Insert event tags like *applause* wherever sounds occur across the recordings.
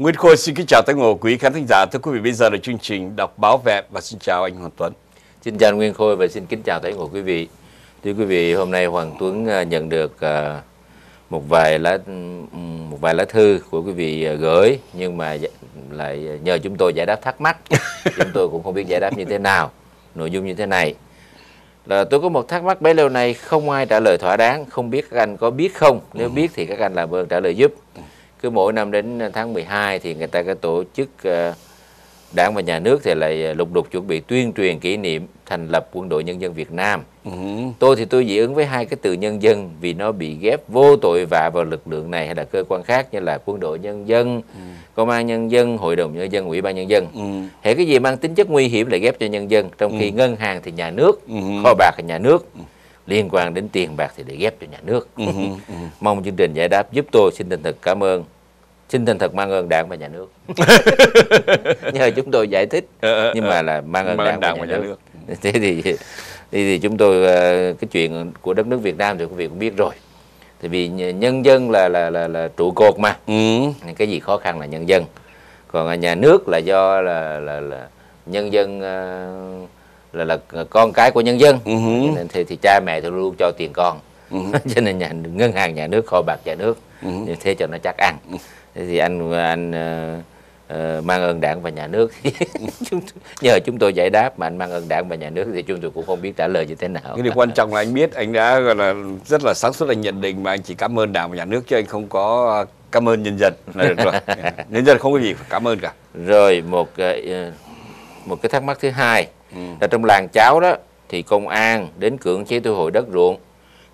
Nguyễn Khôi xin kính chào tất cả quý khán thính giả. Thưa quý vị, bây giờ là chương trình đọc báo vẹn và xin chào anh Hoàng Tuấn. Xin chào Nguyên Khôi và xin kính chào tất cả quý vị. Thưa quý vị, hôm nay Hoàng Tuấn à, nhận được à, một vài lá một vài lá thư của quý vị à, gửi nhưng mà lại nhờ chúng tôi giải đáp thắc mắc. *laughs* chúng tôi cũng không biết giải đáp như thế nào. Nội dung như thế này là tôi có một thắc mắc bấy lâu nay không ai trả lời thỏa đáng, không biết các anh có biết không? Nếu ừ. biết thì các anh làm ơn trả lời giúp. Cứ mỗi năm đến tháng 12 thì người ta có tổ chức uh, đảng và nhà nước thì lại lục đục chuẩn bị tuyên truyền kỷ niệm thành lập quân đội nhân dân Việt Nam. Ừ. Tôi thì tôi dị ứng với hai cái từ nhân dân vì nó bị ghép vô tội vạ vào lực lượng này hay là cơ quan khác như là quân đội nhân dân, ừ. công an nhân dân, hội đồng nhân dân, ủy ban nhân dân. Ừ. Hệ cái gì mang tính chất nguy hiểm lại ghép cho nhân dân, trong khi ừ. ngân hàng thì nhà nước, ừ. kho bạc thì nhà nước. Ừ. Liên quan đến tiền bạc thì để ghép cho nhà nước. Ừ. Ừ. *laughs* Mong chương trình giải đáp giúp tôi xin thành thật cảm ơn xin thành thật mang ơn đảng và nhà nước *laughs* nhờ chúng tôi giải thích ờ, ờ, nhưng mà ờ. là mang ơn đảng, đảng và nhà, nhà nước. nước *laughs* thế thì thì, thì chúng tôi cái chuyện của đất nước Việt Nam thì quý vị cũng biết rồi thì vì nhân dân là là là, là trụ cột mà ừ. cái gì khó khăn là nhân dân còn nhà nước là do là là, là nhân dân là là con cái của nhân dân ừ. nên thì, thì cha mẹ thì luôn cho tiền con ừ. *laughs* cho nên nhà ngân hàng nhà nước kho bạc nhà nước ừ. như thế cho nó chắc ăn ừ thế thì anh anh uh, mang ơn đảng và nhà nước. *laughs* Nhờ chúng tôi giải đáp mà anh mang ơn đảng và nhà nước thì chúng tôi cũng không biết trả lời như thế nào. Cái điều quan trọng là anh biết anh đã gọi là rất là sáng suốt anh nhận định mà anh chỉ cảm ơn đảng và nhà nước chứ anh không có cảm ơn nhân dân. Là được rồi. *laughs* Nhân dân không có gì phải cảm ơn cả. Rồi một uh, một cái thắc mắc thứ hai. Ừ. là trong làng cháu đó thì công an đến cưỡng chế thu hồi đất ruộng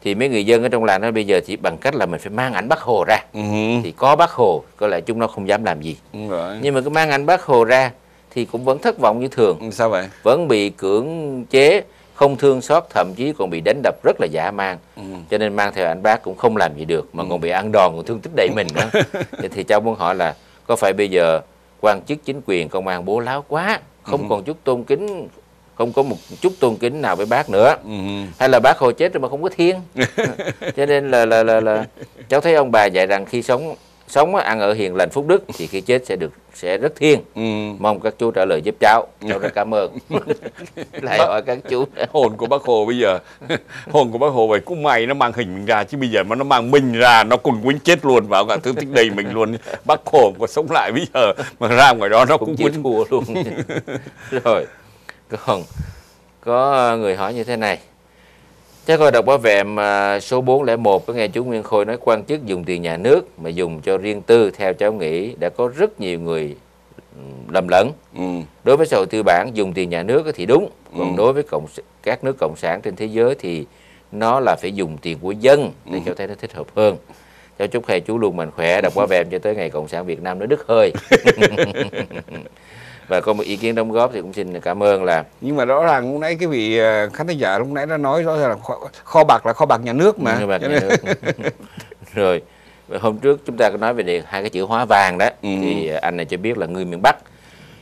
thì mấy người dân ở trong làng đó bây giờ chỉ bằng cách là mình phải mang ảnh bác hồ ra ừ. thì có bác hồ có lẽ chúng nó không dám làm gì rồi. nhưng mà cứ mang ảnh bác hồ ra thì cũng vẫn thất vọng như thường ừ, sao vậy vẫn bị cưỡng chế không thương xót thậm chí còn bị đánh đập rất là dã man ừ. cho nên mang theo ảnh bác cũng không làm gì được mà ừ. còn bị ăn đòn còn thương tích đầy mình nữa *laughs* thì cháu muốn hỏi là có phải bây giờ quan chức chính quyền công an bố láo quá không ừ. còn chút tôn kính không có một chút tôn kính nào với bác nữa. Ừ. hay là bác hồ chết rồi mà không có thiên *laughs* cho nên là là là là cháu thấy ông bà dạy rằng khi sống sống ăn ở hiền lành phúc đức thì khi chết sẽ được sẽ rất thiên ừ. mong các chú trả lời giúp cháu. Cháu rất cảm ơn. *laughs* Lại hỏi các chú. Hồn của bác hồ bây giờ. *laughs* Hồn của bác hồ vậy cũng mày nó mang hình mình ra chứ bây giờ mà nó mang mình ra nó cùng quýnh chết luôn vào cả thứ thích đầy mình luôn. Bác hồ có sống lại bây giờ mà ra ngoài đó nó cũng, cũng quýnh. thua luôn. Rồi còn có người hỏi như thế này Chắc coi đọc bảo vệ mà số 401 có nghe chú Nguyên Khôi nói quan chức dùng tiền nhà nước mà dùng cho riêng tư theo cháu nghĩ đã có rất nhiều người lầm lẫn. Ừ. Đối với xã hội tư bản dùng tiền nhà nước thì đúng, còn ừ. đối với cộng các nước cộng sản trên thế giới thì nó là phải dùng tiền của dân để ừ. cho thấy nó thích hợp hơn. Cho chúc hai chú luôn mạnh khỏe, đọc bảo vệ cho tới ngày cộng sản Việt Nam nó đứt hơi. *laughs* *laughs* và có một ý kiến đóng góp thì cũng xin cảm ơn là nhưng mà rõ ràng lúc nãy cái vị ờ, khán thính giả lúc nãy đã nói rõ ràng là kho, kho bạc là kho bạc nhà nước mà kho bạc nhà nước. *laughs* rồi hôm trước chúng ta có nói về hai cái chữ hóa vàng đó ừ. thì anh này cho biết là người miền Bắc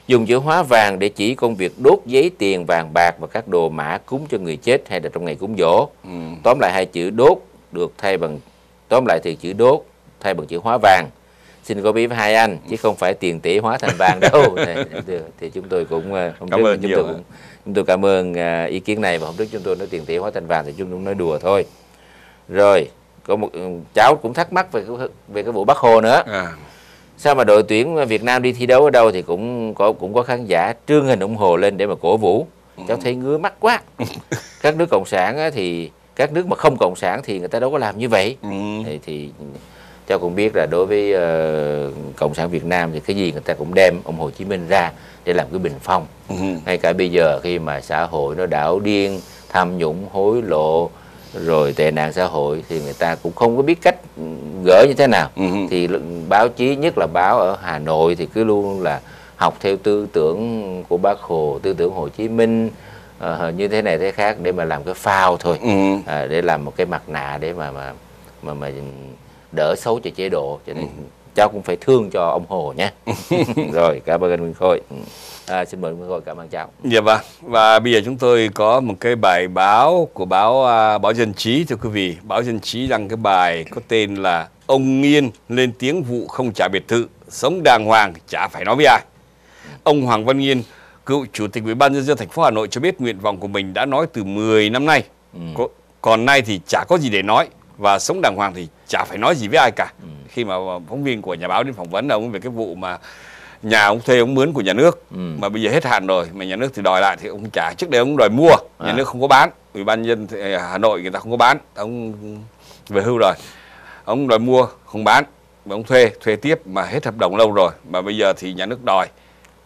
dùng chữ hóa vàng để chỉ công việc đốt giấy tiền vàng bạc và các đồ mã cúng cho người chết hay là trong ngày cúng dỗ ừ. tóm lại hai chữ đốt được thay bằng tóm lại thì chữ đốt thay bằng chữ hóa vàng xin góp ý với hai anh chứ không phải tiền tỷ hóa thành vàng đâu. *laughs* Thì, thì chúng tôi cũng ờ, hôm cảm trước ơn chúng tôi cũng chúng tôi cảm ơn uh, ý kiến này và hôm trước chúng tôi nói tiền tỷ hóa thành vàng thì chúng tôi nói đùa thôi. Rồi có một ừ, cháu cũng thắc mắc về về cái vụ bắc hồ nữa. À. sao mà đội tuyển Việt Nam đi thi đấu ở đâu thì cũng có cũng có khán giả trương hình ủng hộ lên để mà cổ vũ. Cháu thấy ngứa mắt quá. *laughs* Các nước cộng sản thì các nước mà không cộng sản thì người ta đâu có làm như vậy. Ừ. thì, thì cháu cũng biết là đối với uh, cộng sản Việt Nam thì cái gì người ta cũng đem ông Hồ Chí Minh ra để làm cái bình phong ừ. ngay cả bây giờ khi mà xã hội nó đảo điên tham nhũng hối lộ rồi tệ nạn xã hội thì người ta cũng không có biết cách gỡ như thế nào ừ. thì báo chí nhất là báo ở Hà Nội thì cứ luôn là học theo tư tưởng của bác Hồ tư tưởng Hồ Chí Minh uh, như thế này thế khác để mà làm cái phao thôi ừ. uh, để làm một cái mặt nạ để mà mà mà mà đỡ xấu cho chế độ cho nên ừ. cháu cũng phải thương cho ông Hồ nhé *laughs* *laughs* rồi cảm ơn anh Nguyên Khôi ừ. à, xin mời Nguyên Khôi cảm ơn cháu dạ vâng và bây giờ chúng tôi có một cái bài báo của báo uh, báo Dân Trí thưa quý vị báo Dân Trí đăng cái bài có tên là ông Nghiên lên tiếng vụ không trả biệt thự sống đàng hoàng chả phải nói với ai. Ông Hoàng Văn Nghiên, cựu chủ tịch Ủy ban nhân dân thành phố Hà Nội cho biết nguyện vọng của mình đã nói từ 10 năm nay. Ừ. Còn nay thì chả có gì để nói và sống đàng hoàng thì chả phải nói gì với ai cả. Ừ. Khi mà phóng viên của nhà báo đến phỏng vấn ông về cái vụ mà nhà ông thuê ông mướn của nhà nước. Ừ. mà bây giờ hết hạn rồi mà nhà nước thì đòi lại thì ông trả trước đây ông đòi mua nhà À. nước không có bán. Ủy ban nhân à, Hà Nội người ta không có bán. Ông về hưu rồi ông đòi mua không bán. Mà ông thuê thuê tiếp mà hết hợp đồng lâu rồi. Mà bây giờ thì nhà nước đòi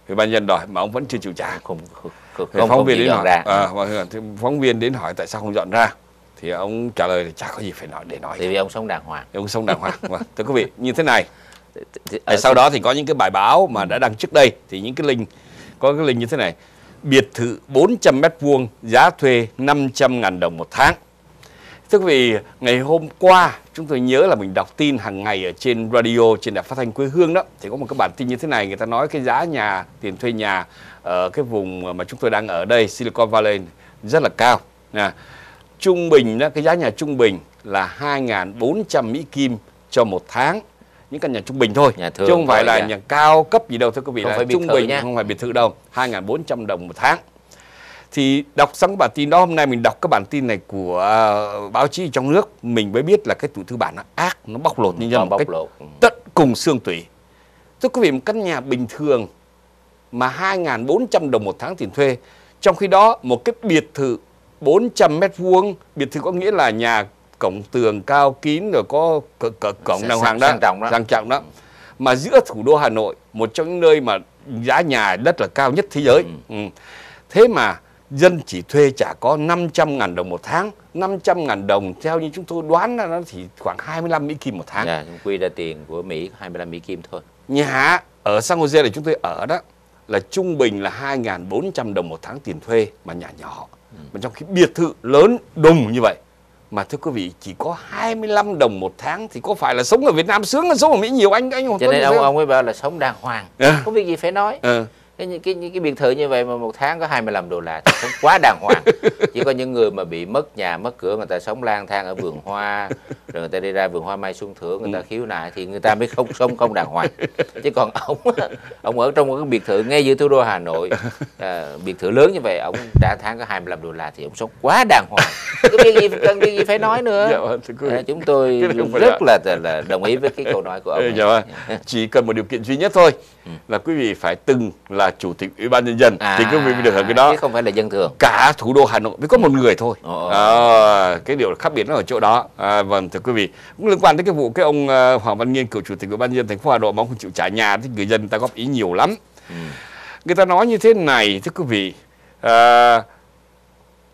ủy ban nhân đòi mà ông vẫn chưa chịu trả. Không không không, phóng không viên đến hỏi. ra à, và- thì phóng viên đến hỏi tại sao không dọn ra thì ông trả lời là chả có gì phải nói để nói vì ông sống đàng hoàng ông sống đàng hoàng vâng thưa quý vị như thế này Thì- thì- Ở sau đó thì có những cái bài báo mà đã đăng trước đây thì những cái link có cái link như thế này. Biệt thự 400 mét vuông giá thuê 500 ngàn đồng một tháng. Thưa quý vị, ngày hôm qua chúng tôi nhớ là mình đọc tin hàng ngày ở trên radio, trên đài phát thanh quê hương đó. Thì có một cái bản tin như thế này, người ta nói cái giá nhà, tiền thuê nhà ở cái vùng mà chúng tôi đang ở đây, Silicon Valley rất là cao. Nè, trung bình đó, cái giá nhà trung bình là 2.400 Mỹ Kim cho một tháng. Những căn nhà trung bình thôi, Nhà thường chứ không phải là nhà cao cấp gì đâu thưa quý vị Không là phải trung bình nha. không phải biệt thự đâu 2.400 đồng một tháng thì đọc xong bản tin đó hôm nay mình đọc cái bản tin này của ờ, báo chí trong nước mình mới biết là cái tủ thư bản nó ác nó bóc lột nhân dân một cách lột Ừ. tận cùng xương tủy thưa quý vị một căn nhà bình thường mà 2.400 đồng một tháng tiền thuê trong khi đó một cái biệt thự 400 mét vuông biệt thự có nghĩa là nhà cổng tường cao kín rồi có cổng đàng hoàng sang trọng đó. sang trọng đó. Mà giữa thủ đô Hà Nội một trong những nơi mà giá nhà đất là cao nhất thế giới. Ừ. thế mà dân chỉ thuê chả có 500 ngàn đồng một tháng. 500 ngàn đồng theo như chúng tôi đoán là nó chỉ khoảng 25 Mỹ Kim một tháng. Dạ, chúng quy ra tiền của Mỹ 25 Mỹ Kim thôi. Nhà ở San Jose là chúng tôi ở đó là trung bình là 2.400 đồng một tháng tiền thuê mà nhà nhỏ mà trong khi biệt thự lớn đùng như vậy mà thưa quý vị chỉ có 25 đồng một tháng thì có phải là sống ở Việt Nam sướng hơn sống ở Mỹ nhiều anh anh Hoàng cho nên ông không? ông mới bảo là sống đàng hoàng Ờ. không biết gì phải nói Ờ. cái cái cái, cái biệt thự như vậy mà một tháng có 25 đô la thì sống quá đàng hoàng. *laughs* Chỉ có những người mà bị mất nhà mất cửa người ta sống lang thang ở vườn hoa rồi người ta đi ra vườn hoa mai xuân thưởng người ta khiếu nại thì người ta mới không sống không đàng hoàng. Chứ còn ông ông ở trong một cái biệt thự ngay giữa thủ đô Hà Nội *laughs* à, biệt thự lớn như vậy ông trả tháng có 25 đô la thì ông sống quá đàng hoàng. Cái việc gì cần việc gì phải nói nữa. *laughs* Dạ vâng. À, chúng tôi rất là, là đồng ý với cái câu nói của ông dạ vâng. Chỉ cần một điều kiện duy nhất thôi là quý vị phải từng là chủ tịch ủy ban nhân dân thì quý vị mới được hưởng cái đó không phải là dân thường cả thủ đô Hà Nội mới có một người thôi. Ồ. À, cái điều khác biệt nó ở chỗ đó. À, vâng thưa quý vị, cũng liên quan đến cái vụ cái ông ờ, Hoàng Văn Nghiên cựu chủ tịch ủy ban nhân dân thành phố Hà Nội mà ông không chịu trả nhà thì người dân ta góp ý nhiều lắm. Người ta nói như thế này thưa quý vị. À,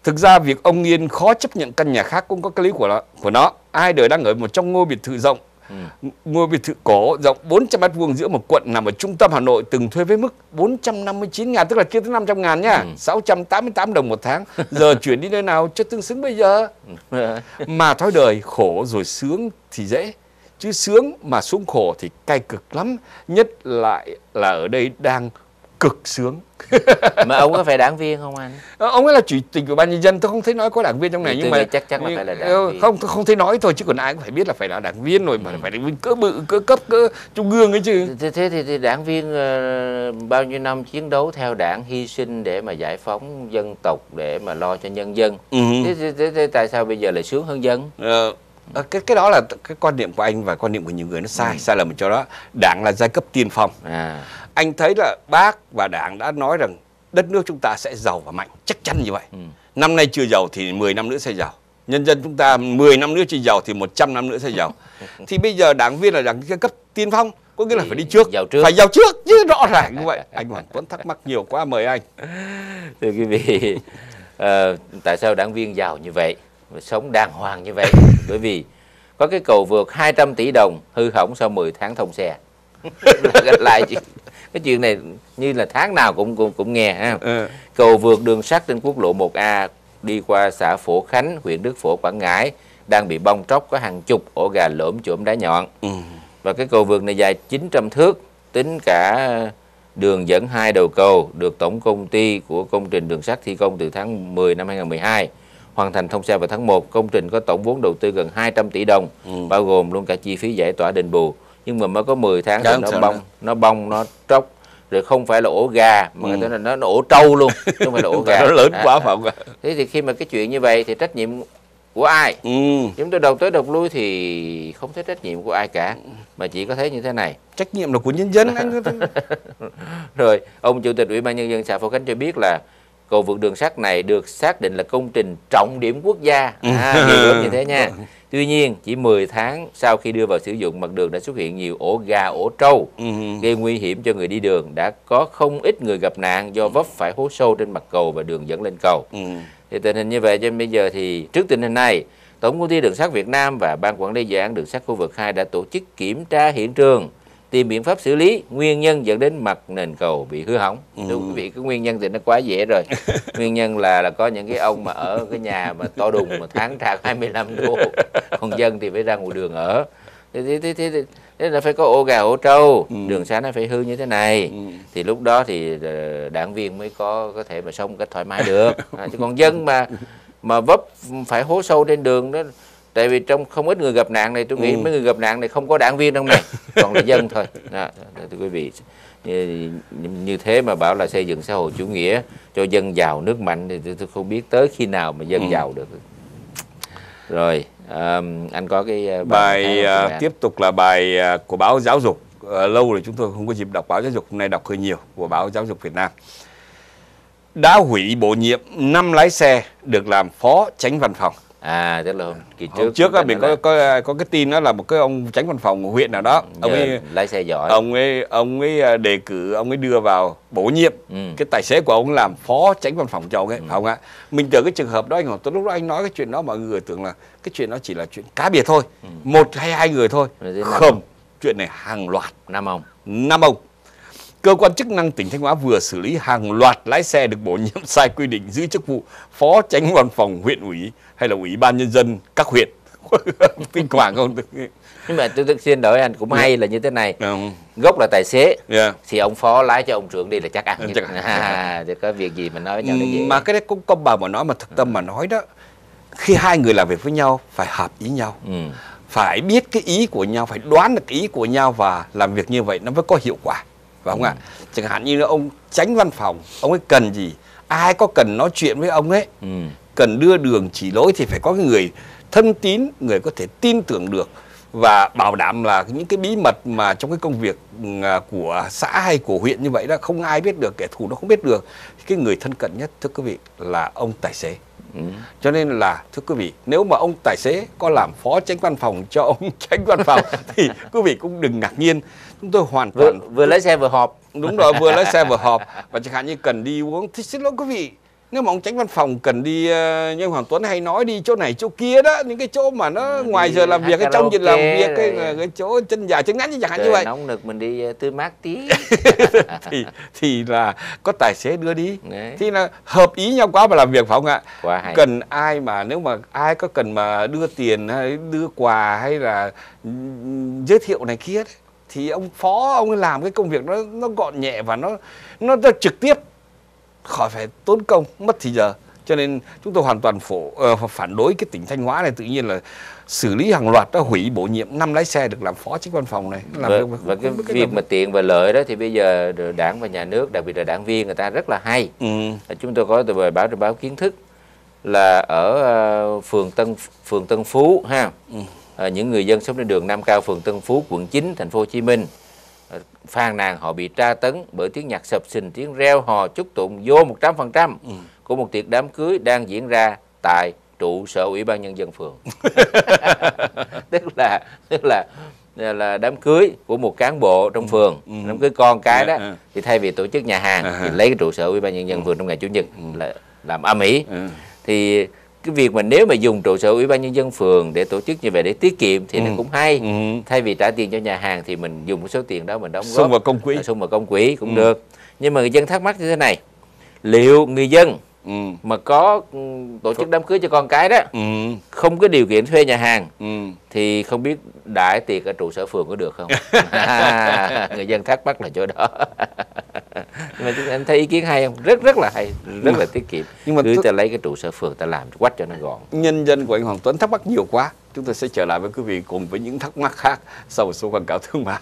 thực ra việc ông Nghiên khó chấp nhận căn nhà khác cũng có cái lý của nó. Của nó. Ai đời đang ở một trong ngôi biệt thự rộng ngôi biệt thự cổ rộng 400 mét vuông giữa một quận nằm ở trung tâm Hà Nội từng thuê với mức 459 ngàn tức là chưa tới 500 ngàn nhá 688 đồng một tháng. Giờ *laughs* chuyển đi nơi nào cho tương xứng bây giờ? *laughs* Mà thói đời khổ rồi sướng thì dễ chứ sướng mà xuống khổ thì cay cực lắm. Nhất lại là ở đây đang cực sướng. *laughs* Mà ông có phải đảng viên không anh? Ờ, ông ấy là chủ tịch ủy ban nhân dân tôi không thấy nói có đảng viên trong này nhưng mà chắc chắn là phải là đảng Ờ, viên. không tôi không thấy nói thôi chứ còn ai cũng phải biết là phải là đảng viên rồi mà phải đảng viên cỡ bự cỡ cấp cỡ trung ương ấy chứ. Thế, thế thì, thì đảng viên ờ, bao nhiêu năm chiến đấu theo đảng hy sinh để mà giải phóng dân tộc để mà lo cho nhân dân? Ừ. thế, thế, thế, thế tại sao bây giờ lại sướng hơn dân? Ờ, cái cái đó là cái quan điểm của anh và quan điểm của nhiều người nó sai. Sai lầm ở chỗ đó. Đảng là giai cấp tiên phong. À. Anh thấy là bác và đảng đã nói rằng đất nước chúng ta sẽ giàu và mạnh. Chắc chắn như vậy. Năm nay chưa giàu thì 10 năm nữa sẽ giàu. Nhân dân chúng ta 10 năm nữa chưa giàu thì 100 năm nữa sẽ giàu. *laughs* Thì bây giờ đảng viên là đảng giai cấp tiên phong có nghĩa là phải đi trước. Giàu trước. phải giàu trước chứ rõ ràng như vậy. Anh Hoàng Tuấn thắc mắc nhiều quá mời anh. *laughs* Thưa quý vị ờ, tại sao đảng viên giàu như vậy sống đàng hoàng như vậy. *laughs* Bởi vì có cái cầu vượt 200 tỷ đồng hư hỏng sau 10 tháng thông xe. *laughs* Lại, chuyện- cái chuyện này như là tháng nào cũng cũng, cũng nghe ha. Ờ. cầu vượt đường sắt trên quốc lộ 1A đi qua xã Phổ Khánh huyện Đức Phổ Quảng Ngãi đang bị bong tróc có hàng chục ổ gà lởm chởm đá nhọn. Ừ. và cái cầu vượt này dài 900 thước tính cả đường dẫn hai đầu cầu được tổng công ty của công trình đường sắt thi công từ tháng 10 năm 2012 hoàn thành thông xe vào tháng 1 công trình có tổng vốn đầu tư gần 200 tỷ đồng bao gồm luôn cả chi phí giải tỏa đền bù. Nhưng mà mới có 10 tháng không nó bong nó bong nó tróc rồi không phải là ổ gà mà người ta nói nó, nó ổ trâu luôn chứ không phải là ổ *laughs* gà. nó lớn À, quá à. không ạ thế thì khi mà cái chuyện như vậy thì trách nhiệm của ai? Ừ. chúng tôi đầu tới đầu lui thì không thấy trách nhiệm của ai cả mà chỉ có thấy như thế này. Trách nhiệm là của nhân dân anh. *laughs* Rồi ông chủ tịch ủy ban nhân dân xã Phổ Khánh cho biết là cầu vượt đường sắt này được xác định là công trình trọng điểm quốc gia. À, ghê gớm như thế nha. Tuy nhiên chỉ 10 tháng sau khi đưa vào sử dụng mặt đường đã xuất hiện nhiều ổ gà ổ trâu ừ. gây nguy hiểm cho người đi đường. Đã có không ít người gặp nạn do vấp phải hố sâu trên mặt cầu và đường dẫn lên cầu. Ừ. thì tình hình như vậy cho nên bây giờ thì trước tình hình này Tổng công ty Đường sắt Việt Nam và Ban quản lý dự án đường sắt khu vực 2 đã tổ chức kiểm tra hiện trường tìm biện pháp xử lý nguyên nhân dẫn đến mặt nền cầu bị hư hỏng. Thưa quý vị, cái nguyên nhân thì nó quá dễ rồi. *laughs* nguyên nhân là là có những cái ông mà ở cái nhà mà to đùng mà tháng trạc 25 *laughs* đô, còn dân thì phải ra ngoài đường ở. Thế, thế, thế, thế, thế, thế là phải có ô gà ô trâu, đường xá nó phải hư như thế này. Thì lúc đó thì ờ, đảng viên mới có có thể mà sống một cách thoải mái được. *laughs* À, chứ còn dân mà mà vấp phải hố sâu trên đường đó tại vì trong không ít người gặp nạn này tôi nghĩ Ừ. mấy người gặp nạn này không có đảng viên trong này còn là dân thôi. Đó, thưa quý vị. Như, như thế mà bảo là xây dựng xã hội chủ nghĩa cho dân giàu nước mạnh thì tôi, tôi không biết tới khi nào mà dân Ừ. giàu được. Rồi à, anh có cái ờ, bài Bài tiếp tục là bài à, của báo giáo dục. À, lâu rồi chúng tôi không có dịp đọc báo giáo dục hôm nay đọc hơi nhiều của báo giáo dục Việt Nam. Đã hủy bổ nhiệm năm lái xe được làm phó tránh văn phòng à tức là hôm kỳ trước Hôm trước á, mình có là có có cái tin đó là một cái ông tránh văn phòng huyện nào đó. Ông nhờ ấy lái xe giỏi. ông ấy ông ấy à, đề cử ông ấy đưa vào bổ nhiệm. Ừ. cái tài xế của ông làm phó tránh văn phòng cho ông ấy phải không ạ. Mình tưởng cái trường hợp đó anh hỏi tôi lúc đó anh nói cái chuyện đó mọi người tưởng là cái chuyện đó chỉ là chuyện cá biệt thôi. Một hay hai người thôi. Không chuyện này hàng loạt. Năm ông. Năm ông cơ quan chức năng tỉnh Thanh Hóa vừa xử lý hàng loạt lái xe được bổ nhiệm *laughs* sai quy định giữ chức vụ phó tránh văn phòng huyện ủy hay là ủy ban nhân dân các huyện. *laughs* Kinh hoàng không? Nhưng mà tôi, xin đổi anh cũng hay là như thế này. Ừ, gốc là tài xế yeah. thì ông phó lái cho ông trưởng đi là chắc ăn. Chắc ăn. *laughs* à, có việc gì mà nói với nhau nó dễ. Mà cái đấy cũng công bằng mà nói mà thực tâm mà nói đó khi hai người làm việc với nhau phải hợp ý nhau. Ừ. phải biết cái ý của nhau phải đoán được ý của nhau và làm việc như vậy nó mới có hiệu quả phải không ạ? Chẳng hạn như là ông tránh văn phòng ông ấy cần gì? Ai có cần nói chuyện với ông ấy? Ừ. cần đưa đường chỉ lối thì phải có cái người thân tín người có thể tin tưởng được và bảo đảm là những cái bí mật mà trong cái công việc à, của xã hay của huyện như vậy đó không ai biết được kẻ thù nó không biết được. Cái người thân cận nhất thưa quý vị là ông tài xế. Ừ. cho nên là thưa quý vị nếu mà ông tài xế có làm phó tránh văn phòng cho ông *laughs* tránh văn phòng thì quý vị cũng đừng ngạc nhiên chúng tôi hoàn vừa, toàn vừa lái xe vừa họp. Đúng rồi vừa lái xe vừa họp. Và chẳng hạn như cần đi uống thì xin lỗi quý vị nếu mà ông tránh văn phòng cần đi ờ, như Hoàng Tuấn hay nói đi chỗ này chỗ kia đó những cái chỗ mà nó ngoài đi giờ làm việc hay trong giờ làm việc cái, rồi. cái chỗ chân dài chân ngắn như chẳng hạn như vậy. nóng nực mình đi ờ, tươi mát tí. *laughs* Thì thì là có tài xế đưa đi. Đấy. thì là hợp ý nhau quá mà làm việc phải không ạ? Quá hay. Cần ai mà nếu mà ai có cần mà đưa tiền hay đưa quà hay là ừm, giới thiệu này kia đấy, thì ông phó ông ấy làm cái công việc nó nó gọn nhẹ và nó nó, nó trực tiếp. Khỏi phải tốn công mất thì giờ. Cho nên chúng tôi hoàn toàn phổ ờ, phản đối cái tỉnh Thanh Hóa này. Tự nhiên là xử lý hàng loạt đã hủy bổ nhiệm năm lái xe được làm phó tránh văn phòng này. Làm và, việc và cái biết việc làm- mà tiện và lợi đó thì bây giờ đảng và nhà nước đặc biệt là đảng viên người ta rất là hay. Ừ. chúng tôi có từ bài báo trên báo kiến thức là ở ờ, phường Tân phường Tân Phú ha Ờ, những người dân sống trên đường Nam Cao phường Tân Phú quận 9 thành phố Hồ Chí Minh ờ, phàn nàn họ bị tra tấn bởi tiếng nhạc sập sình tiếng reo hò chúc tụng vô 100% của một tiệc đám cưới đang diễn ra tại trụ sở ủy ban nhân dân phường. *laughs* *laughs* Tức là tức là là đám cưới của một cán bộ trong phường. Đám cưới con cái đó Ừ, ừ. thì thay vì tổ chức nhà hàng À thì ha. lấy cái trụ sở ủy ban nhân dân phường trong ngày chủ nhật là làm âm ỉ. Ừ. thì cái việc mà nếu mà dùng trụ sở ủy ban nhân dân phường để tổ chức như vậy để tiết kiệm thì nó cũng hay. Ừ. thay vì trả tiền cho nhà hàng thì mình dùng cái số tiền đó mình đóng góp. Xung vào công quỹ. Xung vào công quỹ cũng Ừ. được. Nhưng mà người dân thắc mắc như thế này liệu người dân ừ. mà có ừ, tổ chức đám cưới cho con cái đó Ừ. không có điều kiện thuê nhà hàng Ừ. thì không biết đãi tiệc ở trụ sở phường có được không? À, *laughs* *laughs* người dân thắc mắc là chỗ đó. *laughs* Nhưng mà chúng em thấy ý kiến hay không? Rất rất là hay rất là tiết kiệm. Nhưng mà cứ ta lấy cái trụ sở phường ta làm quách cho nó gọn. Nhân dân của anh Hoàng Tuấn thắc mắc nhiều quá. Chúng tôi sẽ trở lại với quý vị cùng với những thắc mắc khác sau một số quảng cáo thương mại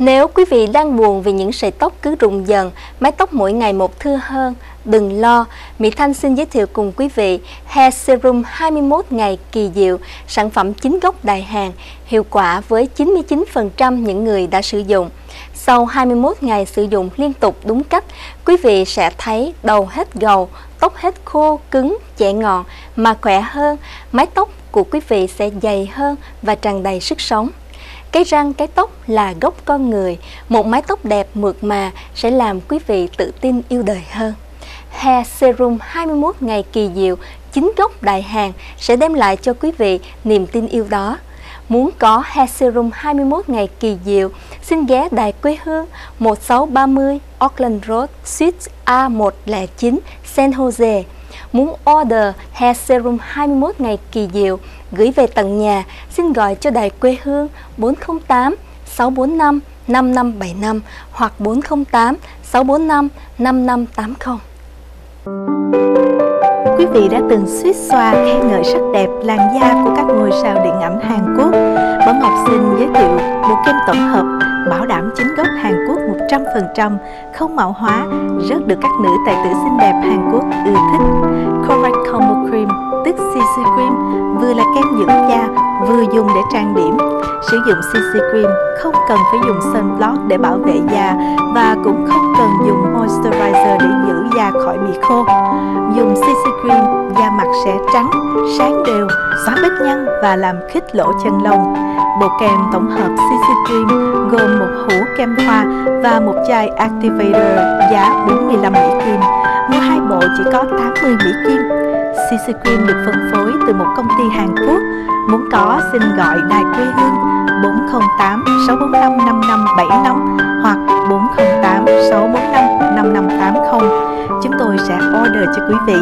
Nếu quý vị đang buồn vì những sợi tóc cứ rụng dần, mái tóc mỗi ngày một thưa hơn, đừng lo. Mỹ Thanh xin giới thiệu cùng quý vị Hair Serum 21 ngày kỳ diệu, sản phẩm chính gốc đại hàng, hiệu quả với 99% những người đã sử dụng. Sau 21 ngày sử dụng liên tục đúng cách, quý vị sẽ thấy đầu hết gầu, tóc hết khô, cứng, chẻ ngọn mà khỏe hơn, mái tóc của quý vị sẽ dày hơn và tràn đầy sức sống. Cái răng, cái tóc là gốc con người. Một mái tóc đẹp mượt mà sẽ làm quý vị tự tin yêu đời hơn. Hair Serum 21 ngày kỳ diệu, chính gốc đại hàng sẽ đem lại cho quý vị niềm tin yêu đó. Muốn có Hair Serum 21 ngày kỳ diệu, xin ghé đài quê hương 1630 Auckland Road, Suite A109, San Jose. Muốn order Hair Serum 21 ngày kỳ diệu gửi về tận nhà, xin gọi cho đài quê hương 408 645 5575 hoặc 408 645 5580. Quý vị đã từng suýt xoa khen ngợi sắc đẹp làn da của các ngôi sao điện ảnh Hàn Quốc. Bảo Ngọc xin giới thiệu bộ kem tổng hợp bảo đảm chính gốc Hàn Quốc 100%, không mạo hóa, rất được các nữ tài tử xinh đẹp Hàn Quốc ưa thích. Correct Combo Cream, tức CC Cream, vừa là kem dưỡng da, vừa dùng để trang điểm. Sử dụng CC Cream không cần phải dùng sunblock để bảo vệ da và cũng không cần dùng moisturizer để giữ da khỏi bị khô. Dùng CC Cream, da mặt sẽ trắng, sáng đều, xóa vết nhăn và làm khít lỗ chân lông. Bộ kem tổng hợp CC Cream gồm một hũ kem hoa và một chai Activator giá 45 Mỹ Kim. Mua hai bộ chỉ có 80 Mỹ Kim. CC Cream được phân phối từ một công ty Hàn Quốc. Muốn có, xin gọi đài quê hương 408 645 5575 hoặc 408 645 5580. Chúng tôi sẽ order cho quý vị.